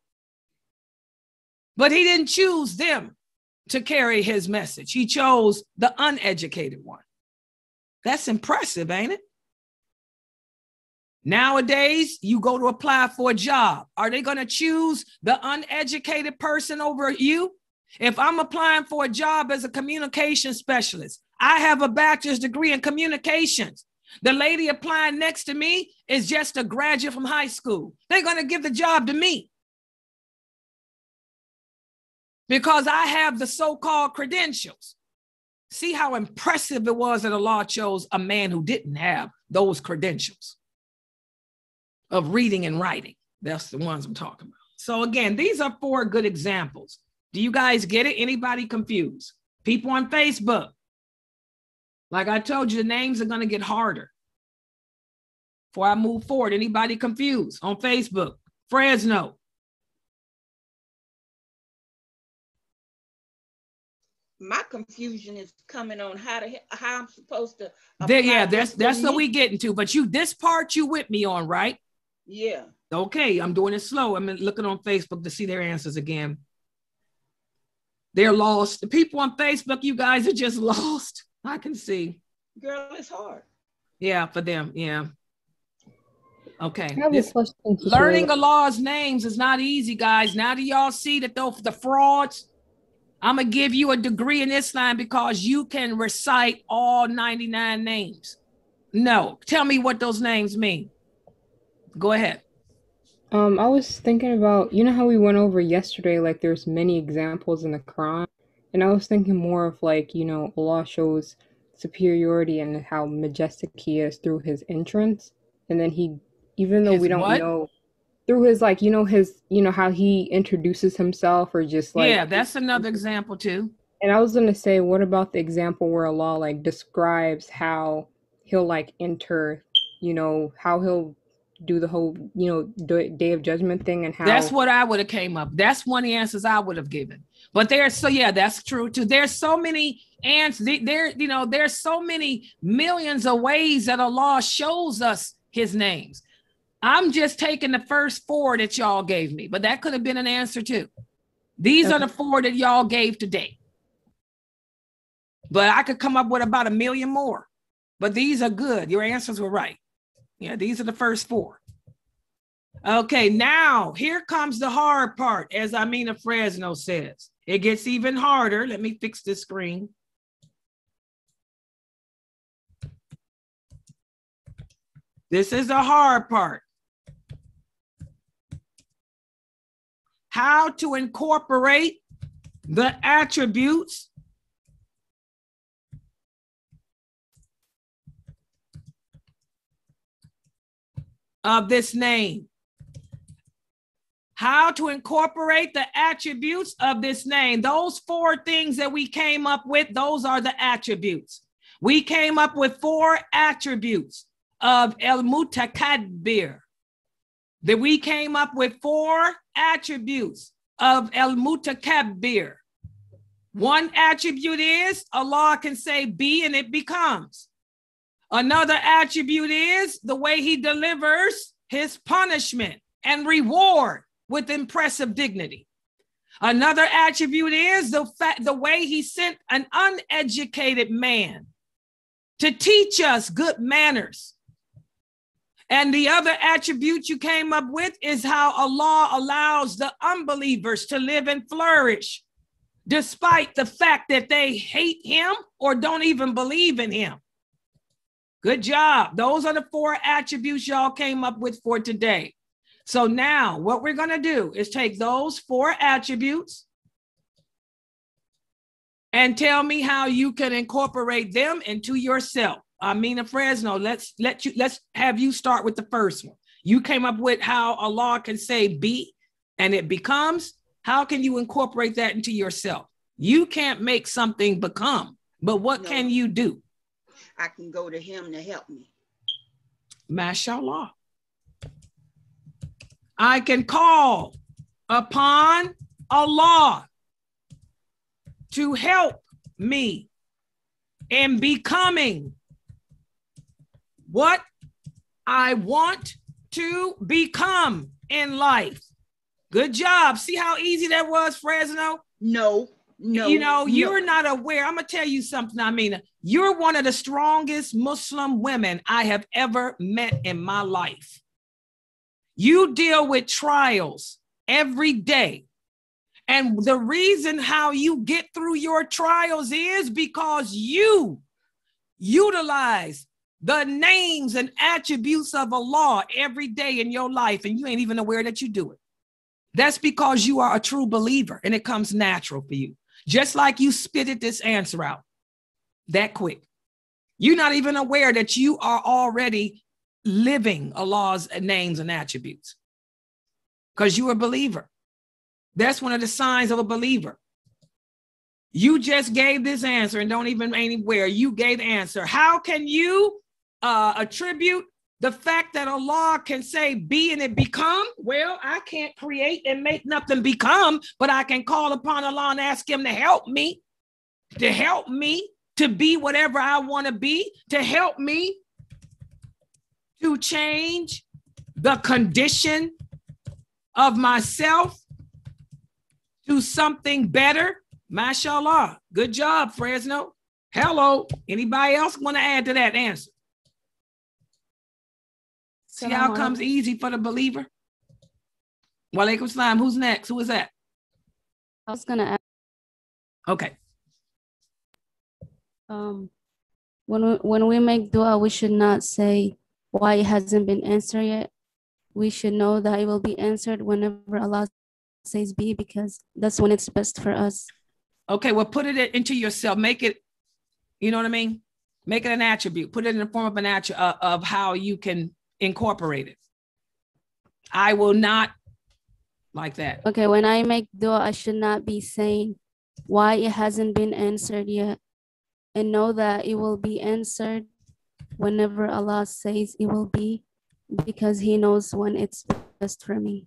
Speaker 2: But he didn't choose them to carry his message. He chose the uneducated one. That's impressive, ain't it? Nowadays, you go to apply for a job. Are they going to choose the uneducated person over you? If I'm applying for a job as a communication specialist, I have a bachelor's degree in communications. The lady applying next to me is just a graduate from high school. They're going to give the job to me because I have the so called credentials. See how impressive it was that Allah chose a man who didn't have those credentials of reading and writing. That's the ones I'm talking about. So, again, these are four good examples. Do you guys get it? Anybody confused? People on Facebook. Like I told you, the names are going to get harder. Before I move forward, anybody confused on Facebook? Fresno.
Speaker 4: My confusion is coming on how to how I'm supposed to.
Speaker 2: There, yeah, that's that's what we getting to. But you, this part you with me on, right?
Speaker 4: Yeah.
Speaker 2: Okay, I'm doing it slow. I'm looking on Facebook to see their answers again. They're lost. The people on Facebook, you guys are just lost. I can see.
Speaker 4: Girl, it's hard.
Speaker 2: Yeah, for them. Yeah. Okay.
Speaker 5: This,
Speaker 2: learning Allah's names is not easy, guys. Now do y'all see that though the frauds? I'm gonna give you a degree in Islam because you can recite all 99 names. No, tell me what those names mean. Go ahead.
Speaker 5: Um, I was thinking about you know how we went over yesterday, like there's many examples in the Quran, and I was thinking more of like you know Allah shows superiority and how majestic He is through His entrance, and then He, even though
Speaker 2: His
Speaker 5: we don't
Speaker 2: what?
Speaker 5: know through His like you know His you know how He introduces Himself or just like
Speaker 2: yeah, that's another example too.
Speaker 5: and I was gonna say, what about the example where Allah like describes how He'll like enter, you know, how He'll do the whole, you know, day of judgment thing and how
Speaker 2: That's what I would have came up. That's one of the answers I would have given. But there's so yeah, that's true too. There's so many answers. There, you know, there's so many millions of ways that Allah shows us His names. I'm just taking the first four that y'all gave me, but that could have been an answer too. These are the four that y'all gave today. But I could come up with about a million more. But these are good. Your answers were right. Yeah, these are the first four. Okay, now here comes the hard part, as Amina Fresno says. It gets even harder. Let me fix this screen. This is the hard part. How to incorporate the attributes of this name. How to incorporate the attributes of this name. Those four things that we came up with, those are the attributes. We came up with four attributes of El Mutakabbir. That we came up with four attributes of El Mutakabbir. One attribute is Allah can say be and it becomes. Another attribute is the way he delivers his punishment and reward with impressive dignity. Another attribute is the fact the way he sent an uneducated man to teach us good manners. And the other attribute you came up with is how Allah allows the unbelievers to live and flourish despite the fact that they hate him or don't even believe in him. Good job. Those are the four attributes y'all came up with for today. So now what we're going to do is take those four attributes and tell me how you can incorporate them into yourself. Amina Fresno, let's let you let's have you start with the first one. You came up with how Allah can say be and it becomes. How can you incorporate that into yourself? You can't make something become, but what
Speaker 4: No.
Speaker 2: can you do?
Speaker 4: I can go to him to help me.
Speaker 2: Mashallah. I can call upon Allah to help me in becoming what I want to become in life. Good job. See how easy that was, Fresno?
Speaker 4: No, no.
Speaker 2: you know,
Speaker 4: no.
Speaker 2: you're not aware. I'm gonna tell you something. I mean, you're one of the strongest Muslim women I have ever met in my life. You deal with trials every day. And the reason how you get through your trials is because you utilize the names and attributes of Allah every day in your life, and you ain't even aware that you do it. That's because you are a true believer and it comes natural for you. Just like you spitted this answer out that quick. You're not even aware that you are already living Allah's names and attributes because you're a believer. That's one of the signs of a believer. You just gave this answer and don't even anywhere. You gave answer. How can you uh, attribute the fact that Allah can say be and it become? Well, I can't create and make nothing become, but I can call upon Allah and ask Him to help me, to help me to be whatever I want to be, to help me to change the condition of myself to something better. Mashallah. Good job, Fresno. Hello. Anybody else want to add to that answer? See how it comes easy for the believer? Walaikum salam. Who's next? Who is that?
Speaker 12: I was gonna ask,
Speaker 2: Okay.
Speaker 12: Um, when we, when we make dua, we should not say why it hasn't been answered yet. We should know that it will be answered whenever Allah says be, because that's when it's best for us.
Speaker 2: Okay, well, put it into yourself. Make it, you know what I mean? Make it an attribute. Put it in the form of an attribute uh, of how you can incorporate it. I will not like that.
Speaker 12: Okay, when I make dua, I should not be saying why it hasn't been answered yet, and know that it will be answered whenever Allah says it will be, because He knows when it's best for me.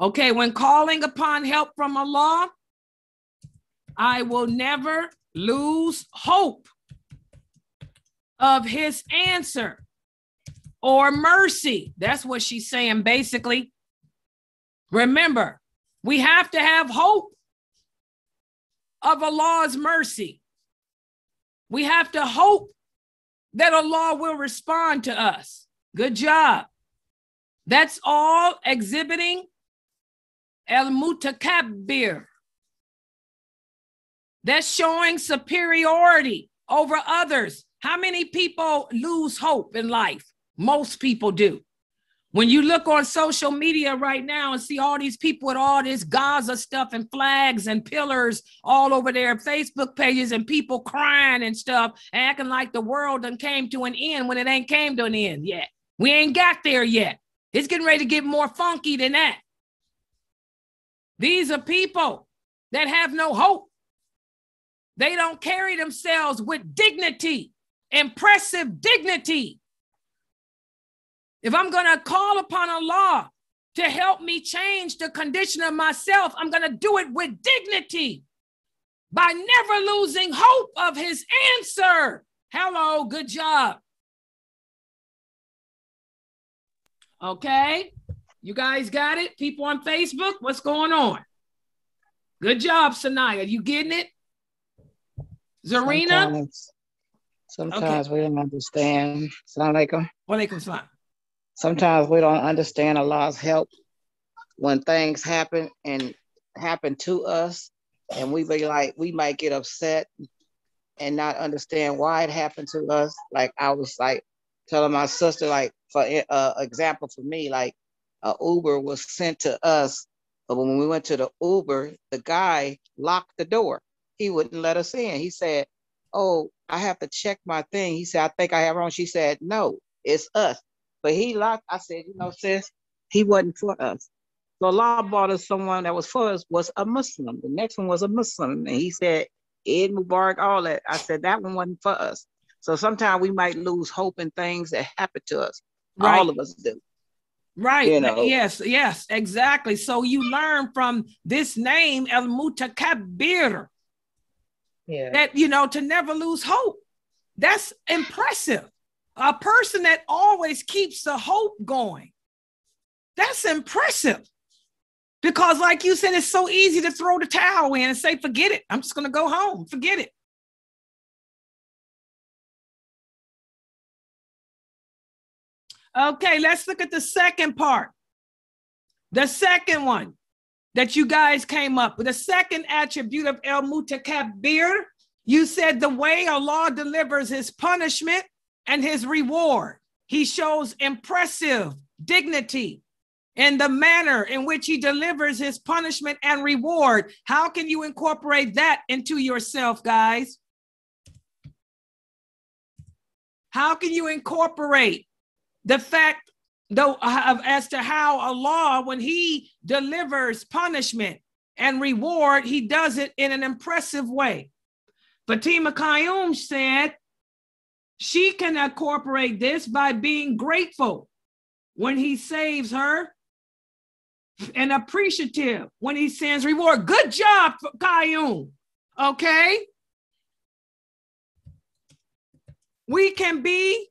Speaker 2: Okay, when calling upon help from Allah, I will never lose hope of his answer or mercy. That's what she's saying basically. Remember, we have to have hope of Allah's mercy. We have to hope that Allah will respond to us. Good job. That's all exhibiting El Mutakabbir. That's showing superiority over others. How many people lose hope in life? Most people do. When you look on social media right now and see all these people with all this Gaza stuff and flags and pillars all over their Facebook pages and people crying and stuff, acting like the world done came to an end when it ain't came to an end yet. We ain't got there yet. It's getting ready to get more funky than that. These are people that have no hope. They don't carry themselves with dignity, impressive dignity. If I'm going to call upon Allah to help me change the condition of myself, I'm going to do it with dignity by never losing hope of his answer. Hello, good job. Okay, you guys got it? People on Facebook, what's going on? Good job, Sanaya. You getting it? Zarina?
Speaker 9: Sometimes, sometimes we don't understand. Assalamu alaikum.
Speaker 2: Walaikum salam.
Speaker 9: Sometimes we don't understand Allah's help when things happen and happen to us, and we be like, we might get upset and not understand why it happened to us. Like I was like telling my sister, like for uh, example, for me, like a Uber was sent to us, but when we went to the Uber, the guy locked the door. He wouldn't let us in. He said, "Oh, I have to check my thing." He said, "I think I have wrong." She said, "No, it's us." But he locked. I said, "You know, sis, he wasn't for us. So Allah brought us someone that was for us was a Muslim. The next one was a Muslim. And he said, Eid Mubarak, all that. I said that one wasn't for us. So sometimes we might lose hope in things that happen to us.
Speaker 2: Right.
Speaker 9: All of us do.
Speaker 2: Right.
Speaker 9: You know.
Speaker 2: Yes, yes, exactly. So you learn from this name, El Mutakabbir,
Speaker 9: Yeah.
Speaker 2: that, you know, to never lose hope. That's impressive. A person that always keeps the hope going. That's impressive. Because, like you said, it's so easy to throw the towel in and say, forget it. I'm just going to go home. Forget it. Okay, let's look at the second part. The second one that you guys came up with, the second attribute of El Mutakabbir, you said the way Allah delivers his punishment and his reward. He shows impressive dignity in the manner in which he delivers his punishment and reward. How can you incorporate that into yourself, guys? How can you incorporate the fact though of, as to how Allah, when he delivers punishment and reward, he does it in an impressive way. Fatima Qayyum said she can incorporate this by being grateful when he saves her and appreciative when he sends reward. Good job, Qayyum. Okay. We can be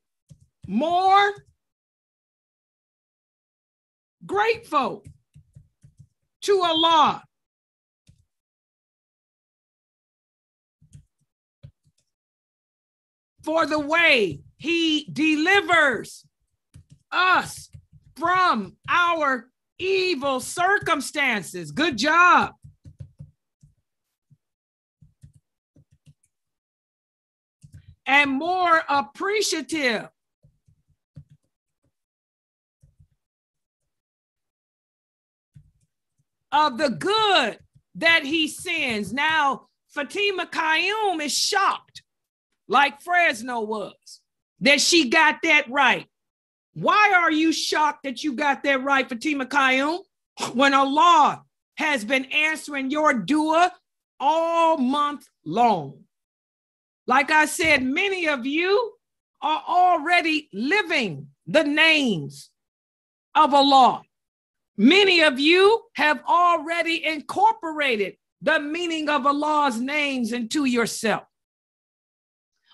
Speaker 2: more grateful to Allah. For the way he delivers us from our evil circumstances. Good job. And more appreciative of the good that he sends. Now, Fatima Qayyum is shocked, like Fresno was, that she got that right. Why are you shocked that you got that right, Fatima Qayyum, when Allah has been answering your dua all month long? Like I said, many of you are already living the names of Allah. Many of you have already incorporated the meaning of Allah's names into yourself.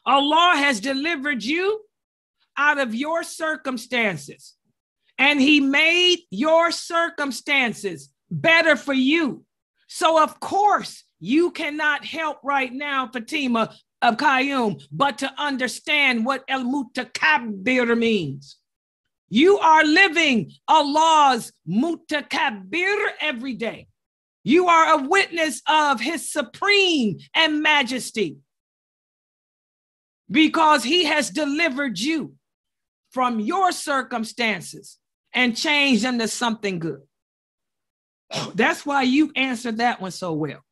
Speaker 2: Allah has delivered you out of your circumstances, and He made your circumstances better for you. So, of course, you cannot help right now, Fatima of Qayyum, but to understand what El Mutakabbir means. You are living Allah's mutakabbir every day. You are a witness of his supreme and majesty because he has delivered you from your circumstances and changed them to something good. That's why you answered that one so well.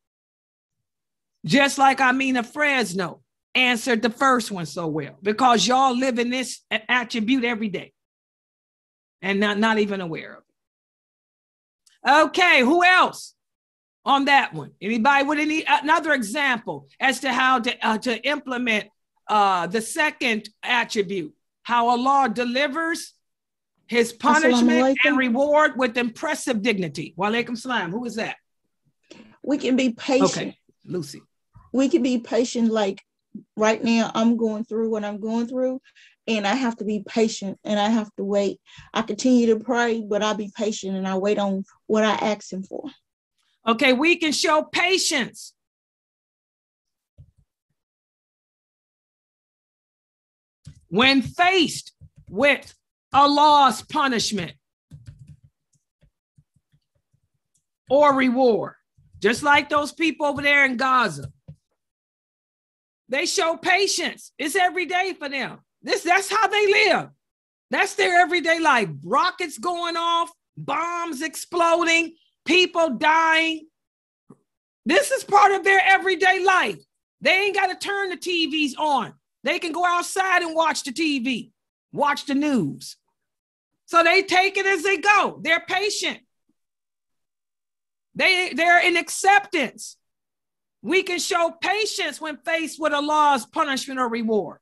Speaker 2: Just like Amina Fresno answered the first one so well because y'all live in this attribute every day and not, not even aware of it. Okay, who else on that one? Anybody with any another example as to how to, uh, to implement uh, the second attribute, how Allah delivers his punishment and reward with impressive dignity. Wa alaikum salam. Who is that?
Speaker 8: We can be patient.
Speaker 2: Okay, Lucy.
Speaker 8: We can be patient. Like right now, I'm going through what I'm going through, and I have to be patient and I have to wait. I continue to pray, but I'll be patient and I wait on what I ask Him for.
Speaker 2: Okay, we can show patience. When faced with a Allah's punishment or reward, just like those people over there in Gaza. They show patience. It's every day for them. This that's how they live. That's their everyday life. Rockets going off, bombs exploding, people dying. This is part of their everyday life. They ain't got to turn the TVs on. They can go outside and watch the TV, watch the news. So they take it as they go. They're patient. They they're in acceptance. We can show patience when faced with Allah's punishment or reward,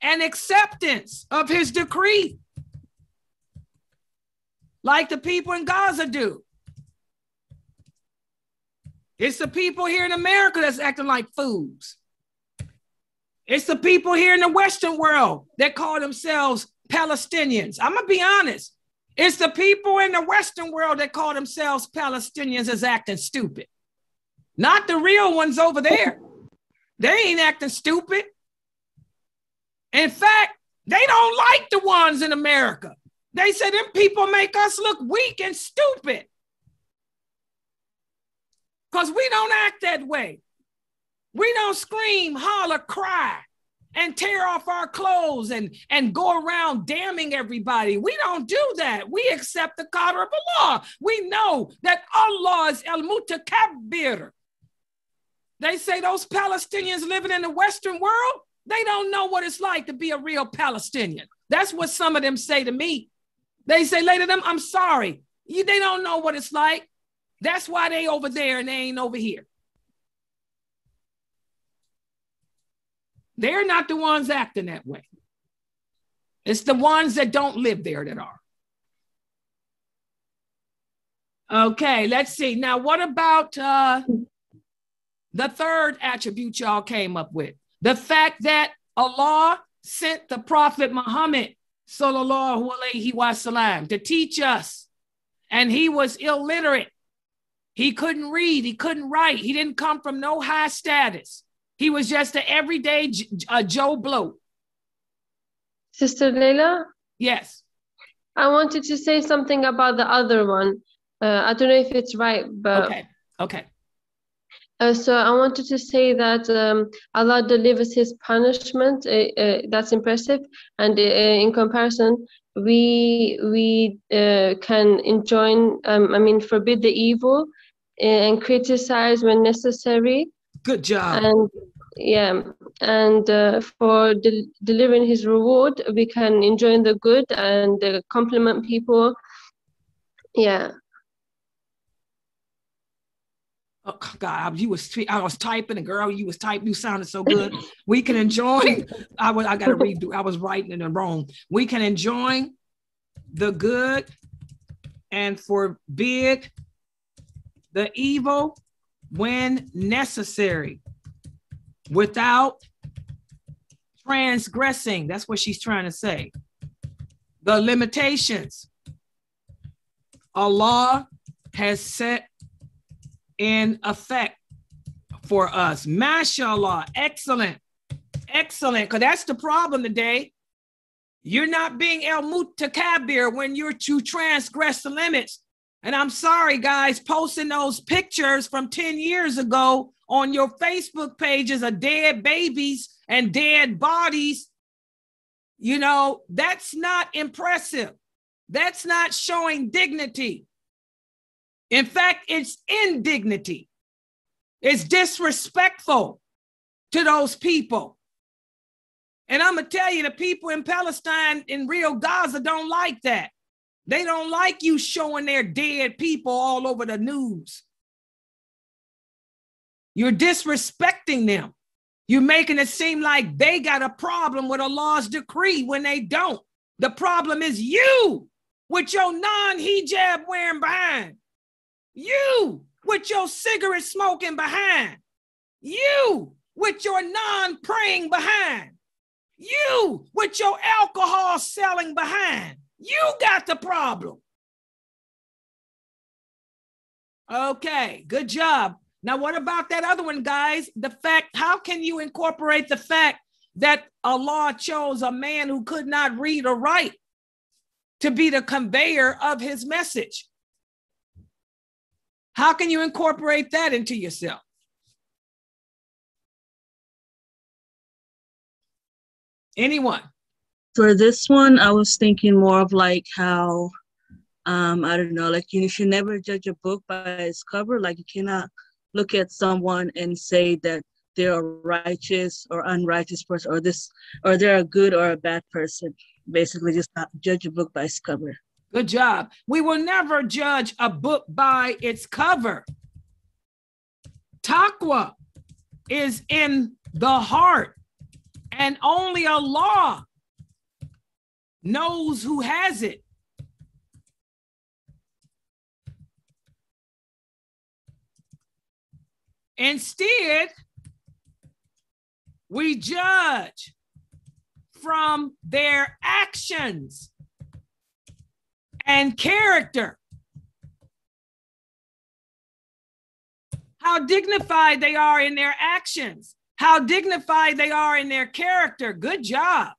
Speaker 2: and acceptance of His decree, like the people in Gaza do. It's the people here in America that's acting like fools. It's the people here in the Western world that call themselves Palestinians. I'm gonna be honest. It's the people in the Western world that call themselves Palestinians as acting stupid. Not the real ones over there. They ain't acting stupid. In fact, they don't like the ones in America. They say them people make us look weak and stupid. Because we don't act that way. We don't scream, holler, cry, and tear off our clothes and, and go around damning everybody. We don't do that. We accept the qadr of Allah. We know that Allah is El Mutakabbir. They say those Palestinians living in the Western world, they don't know what it's like to be a real Palestinian. That's what some of them say to me. They say, later them, I'm sorry. You, they don't know what it's like. That's why they over there and they ain't over here. They're not the ones acting that way. It's the ones that don't live there that are. Okay, let's see. Now, what about uh, the third attribute y'all came up with? The fact that Allah sent the Prophet Muhammad sallallahu alaihi wasallam to teach us, and he was illiterate. He couldn't read, he couldn't write, he didn't come from no high status. He was just an everyday uh, Joe Blow.
Speaker 11: Sister Leila?
Speaker 2: Yes.
Speaker 11: I wanted to say something about the other one. Uh, I don't know if it's right, but.
Speaker 2: Okay. Okay.
Speaker 11: Uh, so I wanted to say that um, Allah delivers His punishment. Uh, uh, that's impressive, and uh, in comparison, we we can enjoin. Um, I mean, forbid the evil and criticize when necessary.
Speaker 2: Good job.
Speaker 11: And yeah, and uh, for de- delivering his reward, we can enjoy the good and uh, compliment people. Yeah.
Speaker 2: Oh God, you was I was typing, and girl, you was typing. You sounded so good. we can enjoy. I was I got to redo. I was writing it wrong. We can enjoy the good and forbid the evil when necessary without transgressing. That's what she's trying to say. The limitations Allah has set in effect for us. Mashallah, excellent, excellent. Because that's the problem today. You're not being El Mutakabbir when you're to transgress the limits. And I'm sorry, guys, posting those pictures from 10 years ago on your Facebook pages of dead babies and dead bodies. You know, that's not impressive. That's not showing dignity. In fact, it's indignity. It's disrespectful to those people. And I'm going to tell you, the people in Palestine, in real Gaza, don't like that. They don't like you showing their dead people all over the news. You're disrespecting them. You're making it seem like they got a problem with Allah's decree when they don't. The problem is you with your non hijab wearing behind. You with your cigarette smoking behind. You with your non praying behind. You with your alcohol selling behind. You got the problem. Okay, good job. Now, what about that other one, guys? The fact, how can you incorporate the fact that Allah chose a man who could not read or write to be the conveyor of his message? How can you incorporate that into yourself? Anyone?
Speaker 13: For this one, I was thinking more of like how, um, I don't know, like you should never judge a book by its cover. Like you cannot look at someone and say that they're a righteous or unrighteous person, or this, or they're a good or a bad person. Basically, just not judge a book by its cover.
Speaker 2: Good job. We will never judge a book by its cover. Taqwa is in the heart, and only Allah knows who has it. Instead, we judge from their actions and character. How dignified they are in their actions, how dignified they are in their character. Good job.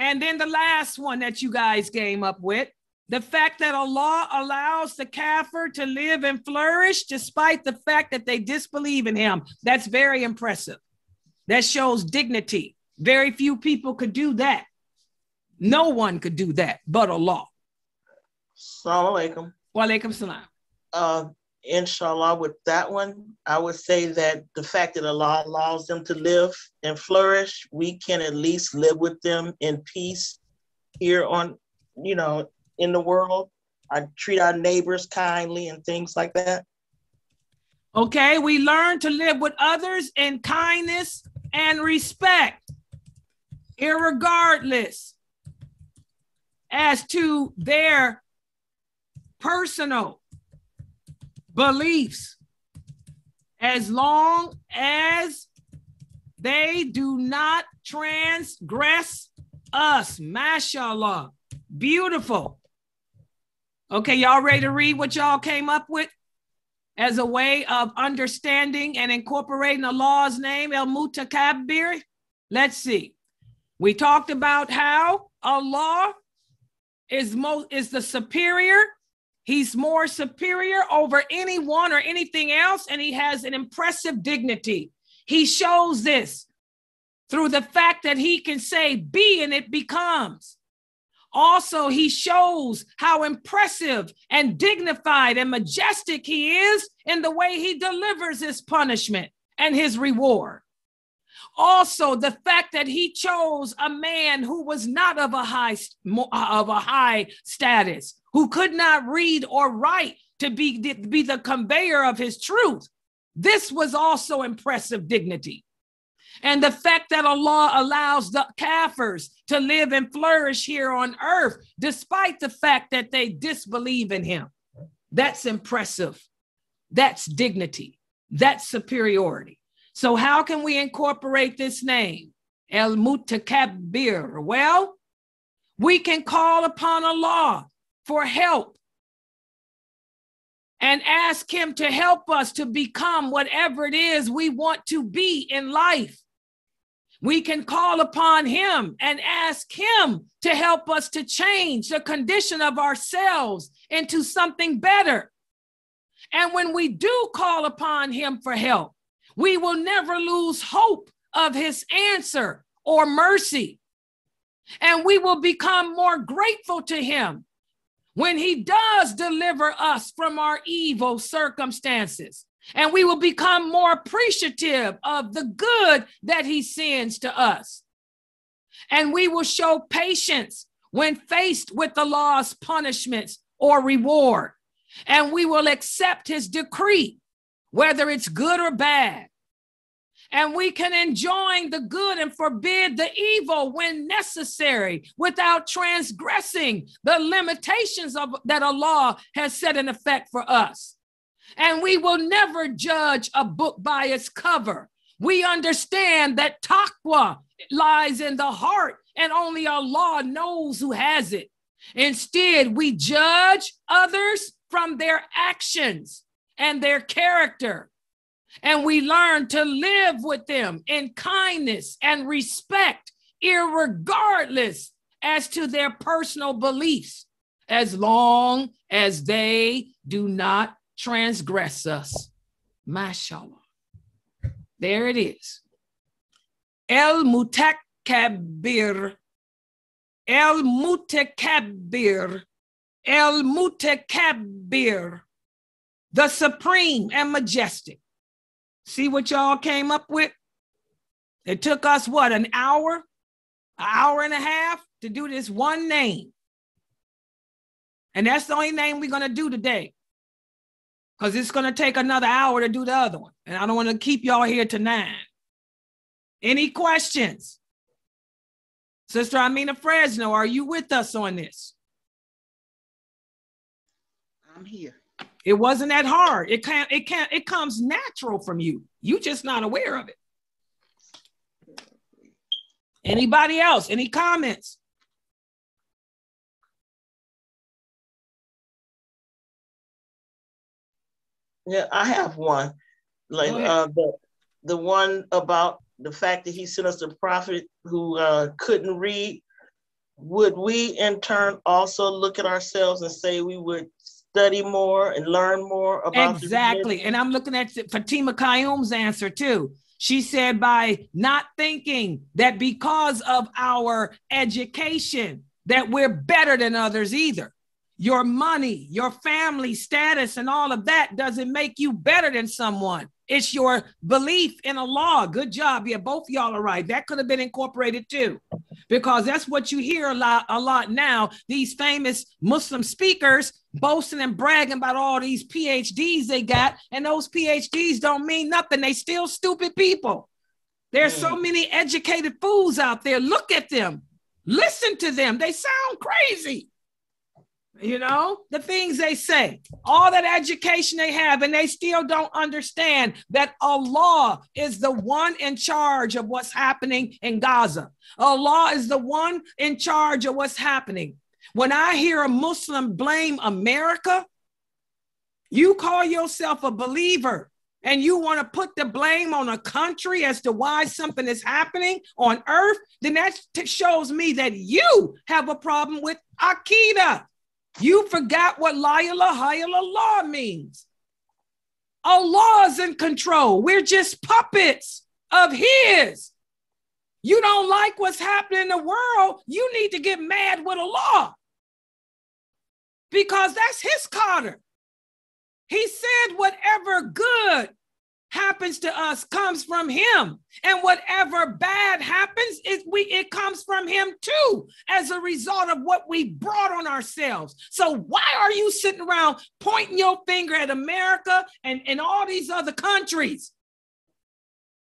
Speaker 2: And then the last one that you guys came up with the fact that Allah allows the kafir to live and flourish despite the fact that they disbelieve in him. That's very impressive. That shows dignity. Very few people could do that. No one could do that but Allah.
Speaker 6: Assalamu alaikum.
Speaker 2: Wa alaikum salam.
Speaker 6: Uh, inshallah, with that one, I would say that the fact that Allah allows them to live and flourish, we can at least live with them in peace here on, you know, in the world. I treat our neighbors kindly and things like that.
Speaker 2: Okay, we learn to live with others in kindness and respect, irregardless as to their personal beliefs, as long as they do not transgress us. Mashallah. Beautiful. Okay, y'all ready to read what y'all came up with as a way of understanding and incorporating the law's name, El Mutakabbir? Let's see. We talked about how Allah is most is the superior. He's more superior over anyone or anything else, and he has an impressive dignity. He shows this through the fact that he can say, be and it becomes. Also, he shows how impressive and dignified and majestic he is in the way he delivers his punishment and his reward. Also, the fact that he chose a man who was not of a high of a high status, who could not read or write to be, be the conveyor of his truth. This was also impressive dignity. And the fact that Allah allows the Kafirs to live and flourish here on earth, despite the fact that they disbelieve in Him. That's impressive. That's dignity. That's superiority. So, how can we incorporate this name, El Mutakabbir? Well, we can call upon Allah for help and ask Him to help us to become whatever it is we want to be in life. We can call upon Him and ask Him to help us to change the condition of ourselves into something better. And when we do call upon Him for help, we will never lose hope of His answer or mercy. And we will become more grateful to Him when He does deliver us from our evil circumstances and we will become more appreciative of the good that he sends to us. And we will show patience when faced with the law's punishments or reward. And we will accept his decree, whether it's good or bad. And we can enjoin the good and forbid the evil when necessary without transgressing the limitations of that Allah has set in effect for us. And we will never judge a book by its cover. We understand that taqwa lies in the heart, and only Allah knows who has it. Instead, we judge others from their actions and their character. And we learn to live with them in kindness and respect, irregardless as to their personal beliefs, as long as they do not transgress us. Mashallah. There it is. El Mutakabbir. El Mutakabbir. El Mutakabbir. The supreme and majestic. See what y'all came up with? It took us what, an hour, an hour and a half to do this one name. And that's the only name we're going to do today. because it's going to take another hour to do the other one. And I don't want to keep y'all here to nine. Any questions? Sister Amina Fresno, are you with us on this?
Speaker 4: I'm here.
Speaker 2: It wasn't that hard. It can't, it can't, it comes natural from you. You just not aware of it. Anybody else? Any comments?
Speaker 6: Yeah, I have one. Like uh, the the one about the fact that he sent us a prophet who uh, couldn't read. Would we in turn also look at ourselves and say we would study more and learn more about
Speaker 2: Exactly. And I'm looking at Fatima Qayyum's answer too. She said by not thinking that because of our education that we're better than others either. Your money, your family status and all of that doesn't make you better than someone. It's your belief in Allah. Good job. Yeah, both y'all are right. That could have been incorporated too. Because that's what you hear a lot a lot now. These famous Muslim speakers boasting and bragging about all these PhDs they got, and those PhDs don't mean nothing. They still stupid people. There's so many educated fools out there. Look at them. Listen to them. They sound crazy. You know, the things they say, all that education they have, and they still don't understand that Allah is the one in charge of what's happening in Gaza. Allah is the one in charge of what's happening. When I hear a Muslim blame America, you call yourself a believer and you want to put the blame on a country as to why something is happening on earth, then that t- shows me that you have a problem with Akida. You forgot what La ilaha illallah means. Allah is in control. We're just puppets of His. You don't like what's happening in the world, you need to get mad with Allah because that's His Qadr. He said, whatever good happens to us comes from him and whatever bad happens it we it comes from him too as a result of what we brought on ourselves so why are you sitting around pointing your finger at america and, and all these other countries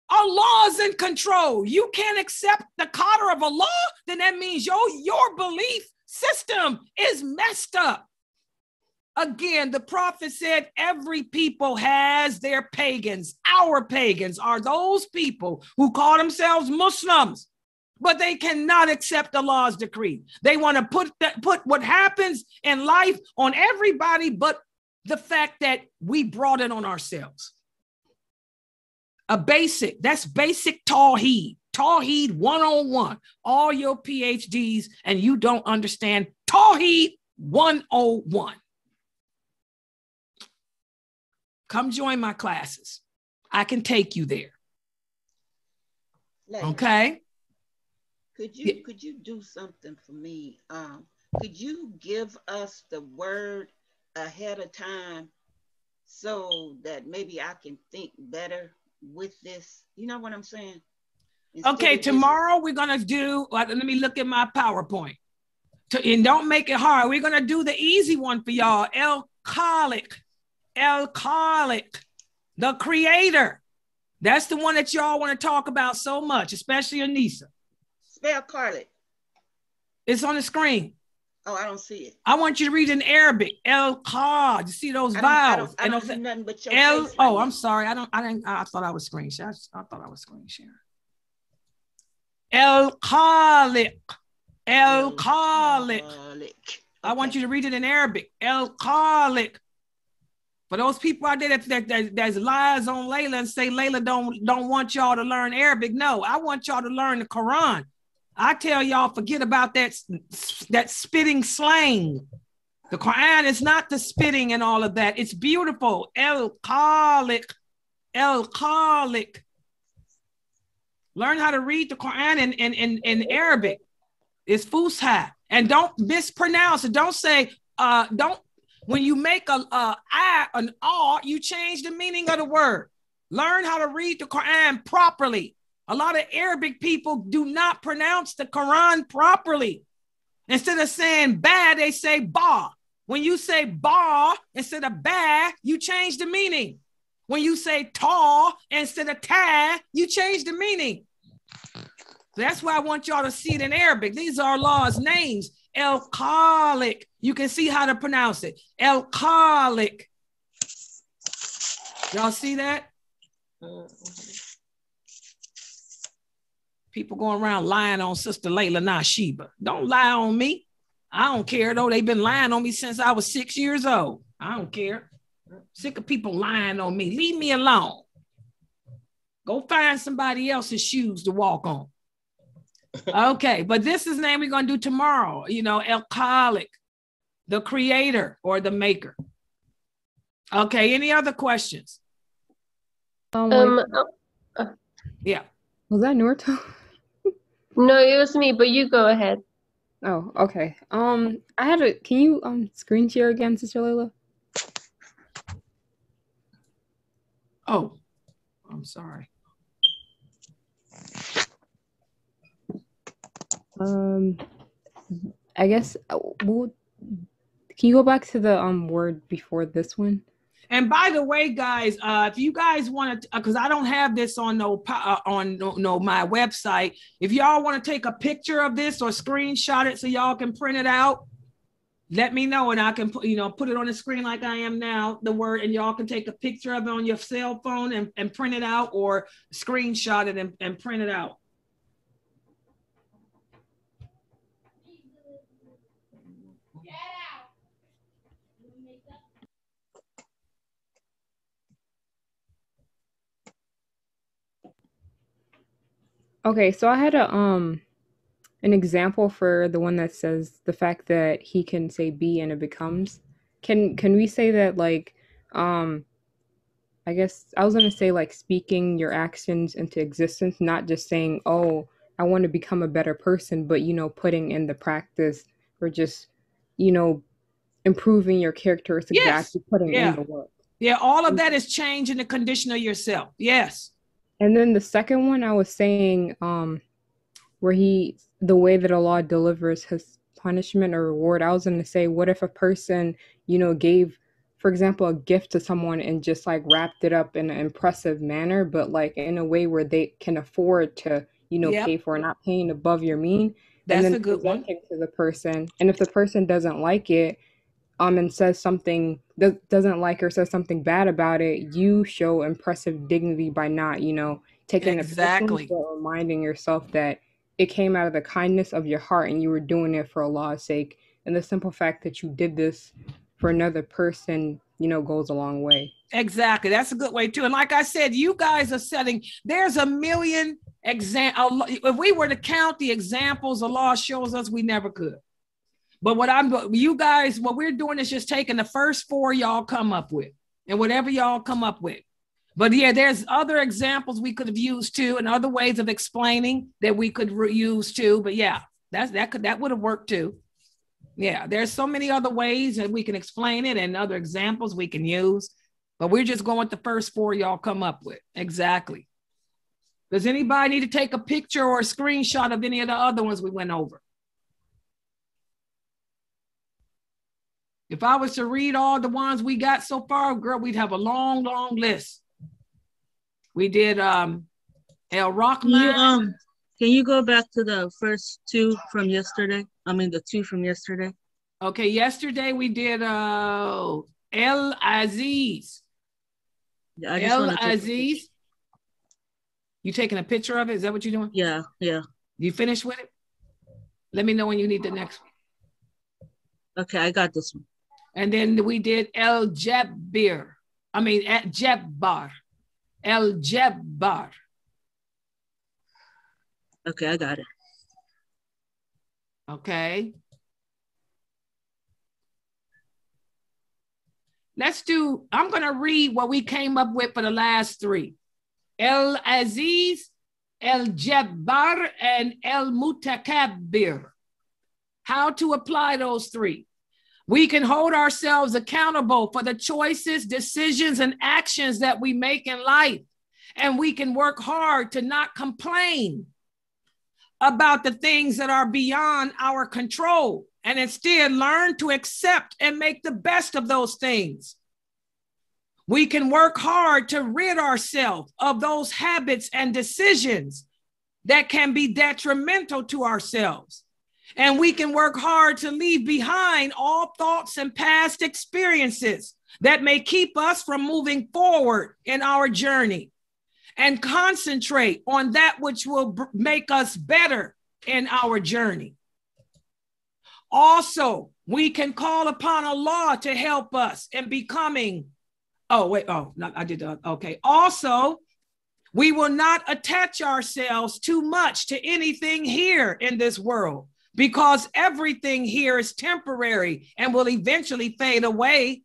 Speaker 2: Allah is in control. You can't accept the Qadr of Allah, then that means your, your belief system is messed up. Again, the prophet said every people has their pagans. Our pagans are those people who call themselves Muslims, but they cannot accept Allah's decree. They want to put that, put what happens in life on everybody, but the fact that we brought it on ourselves. A basic, that's basic Tawheed. Tawheed 101. All your PhDs, and you don't understand Tawheed 101. Come join my classes. I can take you there.
Speaker 4: Lady,
Speaker 2: Okay.
Speaker 4: Could you could you do something for me? Um, could you give us the word ahead of time so that maybe I can think better with this? You know what I'm saying? Instead
Speaker 2: Okay, tomorrow we're gonna do. Let me look at my PowerPoint. To, and don't make it hard. We're gonna do the easy one for y'all. El Khalik, El Khalik, the Creator. That's the one that y'all want to talk about so much, especially Anissa.
Speaker 4: Spell Carlet.
Speaker 2: It's on the screen.
Speaker 4: Oh, I don't see it.
Speaker 2: I want you to read in Arabic. El Qad. You see those
Speaker 4: I don't, I
Speaker 2: vowels?
Speaker 4: don't, I
Speaker 2: And
Speaker 4: don't see nothing but your
Speaker 2: El.
Speaker 4: face right
Speaker 2: Oh,
Speaker 4: now.
Speaker 2: I'm sorry. I don't. I didn't. I thought I was screen sharing. I, just- I thought I was screen sharing. El Khalik. El Khalik.
Speaker 4: Khalik.
Speaker 2: I want you to read it in Arabic. El Khalik. For those people out there that, that, that that's lies on Layla and say Layla don't don't want y'all to learn Arabic. No, I want y'all to learn the Quran. I tell y'all, forget about that that spitting slang. The Quran is not the spitting and all of that. It's beautiful. El Khalik. El Khalik. Learn how to read the Quran in, in, in, in Arabic. It's Fusha. And don't mispronounce it. Don't say, uh, don't, when you make a, a I, an R, you change the meaning of the word. Learn how to read the Quran properly. A lot of Arabic people do not pronounce the Quran properly. Instead of saying bad, they say ba. When you say ba instead of bear, you change the meaning. When you say tall instead of ta, you change the meaning. That's why I want y'all to see it in Arabic. These are Allah's names. Khalik. You can see how to pronounce it. Khalik. Y'all see that? People going around lying on Sister Layla Nashiba. Don't lie on me. I don't care though. They've been lying on me since I was six years old. I don't care. Sick of people lying on me. Leave me alone. Go find somebody else's shoes to walk on. Okay, but this is name we're gonna do tomorrow. You know, El Khalik, the creator or the maker. Okay, any other questions?
Speaker 5: Um,
Speaker 11: Um, uh,
Speaker 2: Yeah.
Speaker 5: was that Norto?
Speaker 11: no, it was me, but you go ahead.
Speaker 5: Oh, okay. Um, I had a. Can you um screen share again, Sister Layla?
Speaker 2: Oh, I'm sorry.
Speaker 5: Um, I guess. uh, Well, can you go back to the um word before this one?
Speaker 2: And by the way, guys, uh, if you guys want to, because I don't have this on no uh, on no, no my website. If y'all want to take a picture of this or screenshot it so y'all can print it out, let me know and I can put you know put it on the screen like I am now. The word and y'all can take a picture of it on your cell phone and, and print it out or screenshot it and, and print it out.
Speaker 5: Okay, so I had a um an example for the one that says the fact that he can say be and it becomes. Can can we say that like um I guess I was gonna say like speaking your actions into existence, not just saying, oh, I want to become a better person, but you know, putting in the practice or just, you know, improving your characteristics,
Speaker 2: Yes.
Speaker 5: actually putting
Speaker 2: Yeah.
Speaker 5: in the work.
Speaker 2: Yeah, all of that is changing the condition of yourself. Yes.
Speaker 5: And then the second one I was saying, um, where he the way that Allah delivers his punishment or reward, I was gonna say, what if a person, you know, gave, for example, a gift to someone and just like wrapped it up in an impressive manner, but like in a way where they can afford to, you know,
Speaker 2: Yep.
Speaker 5: pay for not paying above your mean.
Speaker 2: That's
Speaker 5: and
Speaker 2: a good one.
Speaker 5: to the person. And if the person doesn't like it, um, and says something does, doesn't like or says something bad about it, you show impressive dignity by not, you know, taking
Speaker 2: Exactly.
Speaker 5: but reminding yourself that it came out of the kindness of your heart and you were doing it for Allah's sake. And the simple fact that you did this for another person, you know, goes a long way.
Speaker 2: Exactly. That's a good way too. And like I said, you guys are setting, there's a million exam. If we were to count the examples Allah shows us, we never could. But what I'm, you guys, what we're doing is just taking the first four y'all come up with and whatever y'all come up with. But yeah, there's other examples we could have used too, and other ways of explaining that we could re- use too. But yeah, that's that could that would have worked too. Yeah, there's so many other ways that we can explain it and other examples we can use. But we're just going with the first four y'all come up with. Exactly. Does anybody need to take a picture or a screenshot of any of the other ones we went over? If I was to read all the ones we got so far, girl, we'd have a long, long list. We did um El
Speaker 13: Can you um can you go back to the first two from yesterday? I mean the two from yesterday.
Speaker 2: Okay, yesterday we did uh El Aziz.
Speaker 13: Yeah,
Speaker 2: El
Speaker 13: wanna take a
Speaker 2: Aziz. You taking a picture of it? Is that what you're doing?
Speaker 13: Yeah, yeah.
Speaker 2: You finished with it? Let me know when you need the next one.
Speaker 13: Okay, I got this one.
Speaker 2: And then we did El Jabbir. I mean at Jabbar. El Jabbar.
Speaker 13: Okay, I got it.
Speaker 2: Okay. Let's do, I'm going to read what we came up with for the last three El Aziz, El Jabbar, and El Mutakabbir. How to apply those three. We can hold ourselves accountable for the choices, decisions, and actions that we make in life. And we can work hard to not complain about the things that are beyond our control. and instead learn to accept and make the best of those things. We can work hard to rid ourselves of those habits and decisions that can be detrimental to ourselves. And we can work hard to leave behind all thoughts and past experiences that may keep us from moving forward in our journey and concentrate on that which will b- make us better in our journey. Also, we can call upon Allah to help us in becoming. Oh, wait. Oh, no, I did. Uh, okay. Also, we will not attach ourselves too much to anything here in this world because everything here is temporary and will eventually fade away.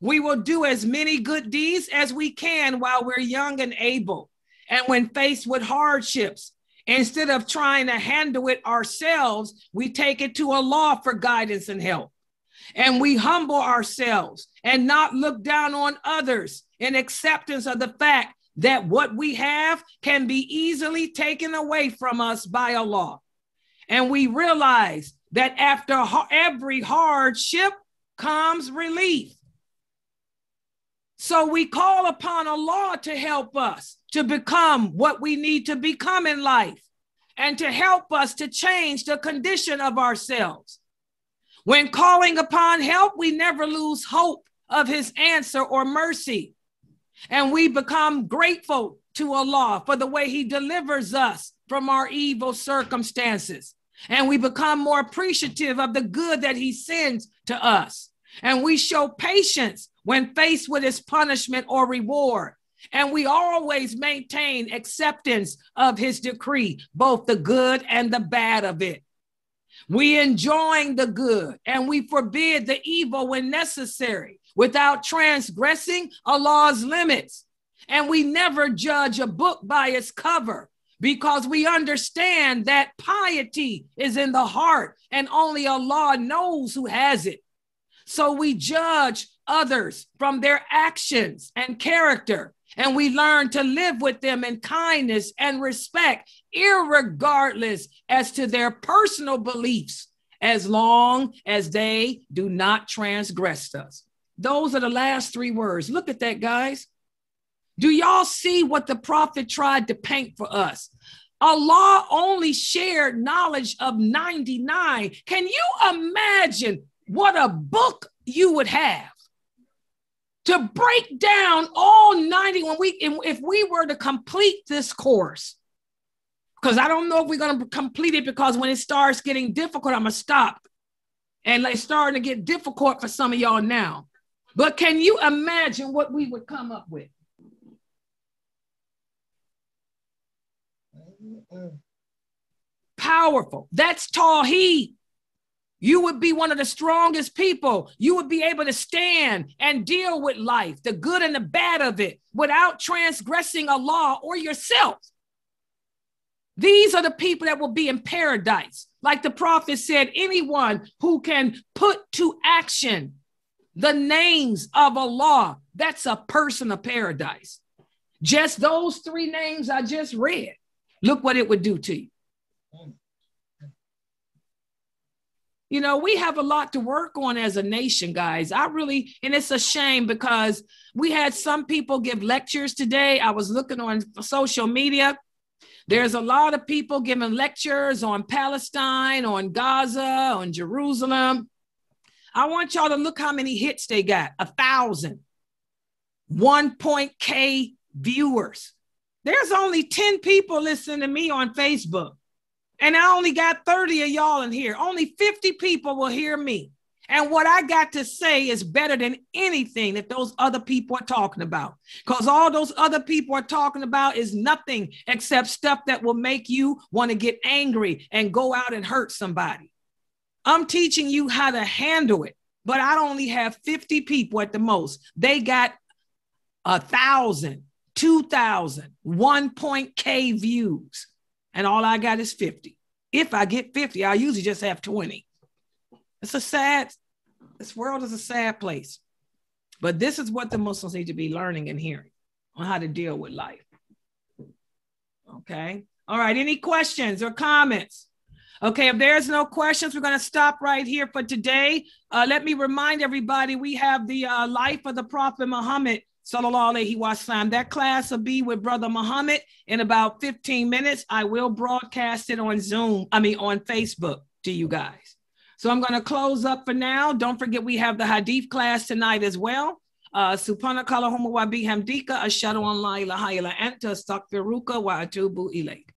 Speaker 2: We will do as many good deeds as we can while we're young and able. And when faced with hardships, instead of trying to handle it ourselves, we take it to Allah for guidance and help. And we humble ourselves and not look down on others in acceptance of the fact that what we have can be easily taken away from us by Allah. And we realize that after every hardship comes relief. So we call upon Allah to help us to become what we need to become in life and to help us to change the condition of ourselves. When calling upon help, we never lose hope of his answer or mercy. And we become grateful to Allah for the way he delivers us from our evil circumstances. And we become more appreciative of the good that he sends to us. And we show patience when faced with his punishment or reward. And we always maintain acceptance of his decree, both the good and the bad of it. We enjoin the good and we forbid the evil when necessary without transgressing Allah's limits. And we never judge a book by its cover because we understand that piety is in the heart and only Allah knows who has it. So we judge others from their actions and character, and we learn to live with them in kindness and respect, irregardless as to their personal beliefs, as long as they do not transgress us. Those are the last three words. Look at that, guys. Do y'all see what the prophet tried to paint for us? Allah only shared knowledge of 99. Can you imagine what a book you would have to break down all 90 when we if we were to complete this course because i don't know if we're going to complete it because when it starts getting difficult i'm going to stop and it's starting to get difficult for some of y'all now but can you imagine what we would come up with powerful that's tawheed you would be one of the strongest people. You would be able to stand and deal with life, the good and the bad of it, without transgressing a law or yourself. These are the people that will be in paradise. Like the prophet said, anyone who can put to action the names of Allah, that's a person of paradise. Just those three names I just read. Look what it would do to you. you know, we have a lot to work on as a nation, guys. I really, and it's a shame because we had some people give lectures today. I was looking on social media. There's a lot of people giving lectures on Palestine, on Gaza, on Jerusalem. I want y'all to look how many hits they got a thousand, one point K viewers. There's only 10 people listening to me on Facebook. And I only got 30 of y'all in here. Only 50 people will hear me. And what I got to say is better than anything that those other people are talking about. Because all those other people are talking about is nothing except stuff that will make you want to get angry and go out and hurt somebody. I'm teaching you how to handle it, but I only have 50 people at the most. They got a thousand, two thousand, one point K views and all I got is 50. If I get 50, I usually just have 20. It's a sad, this world is a sad place. But this is what the Muslims need to be learning and hearing on how to deal with life. Okay. All right. Any questions or comments? Okay, if there's no questions, we're going to stop right here for today. Uh, let me remind everybody we have the uh, life of the Prophet Muhammad. Sallallahu Alaihi Wasallam. That class will be with Brother Muhammad in about 15 minutes. I will broadcast it on Zoom, I mean, on Facebook to you guys. So I'm going to close up for now. Don't forget, we have the Hadith class tonight as well. Uh, Subhanakallahumma wa bihamdika ashhadu an la ilaha illa anta astaghfiruka wa atubu ilayk.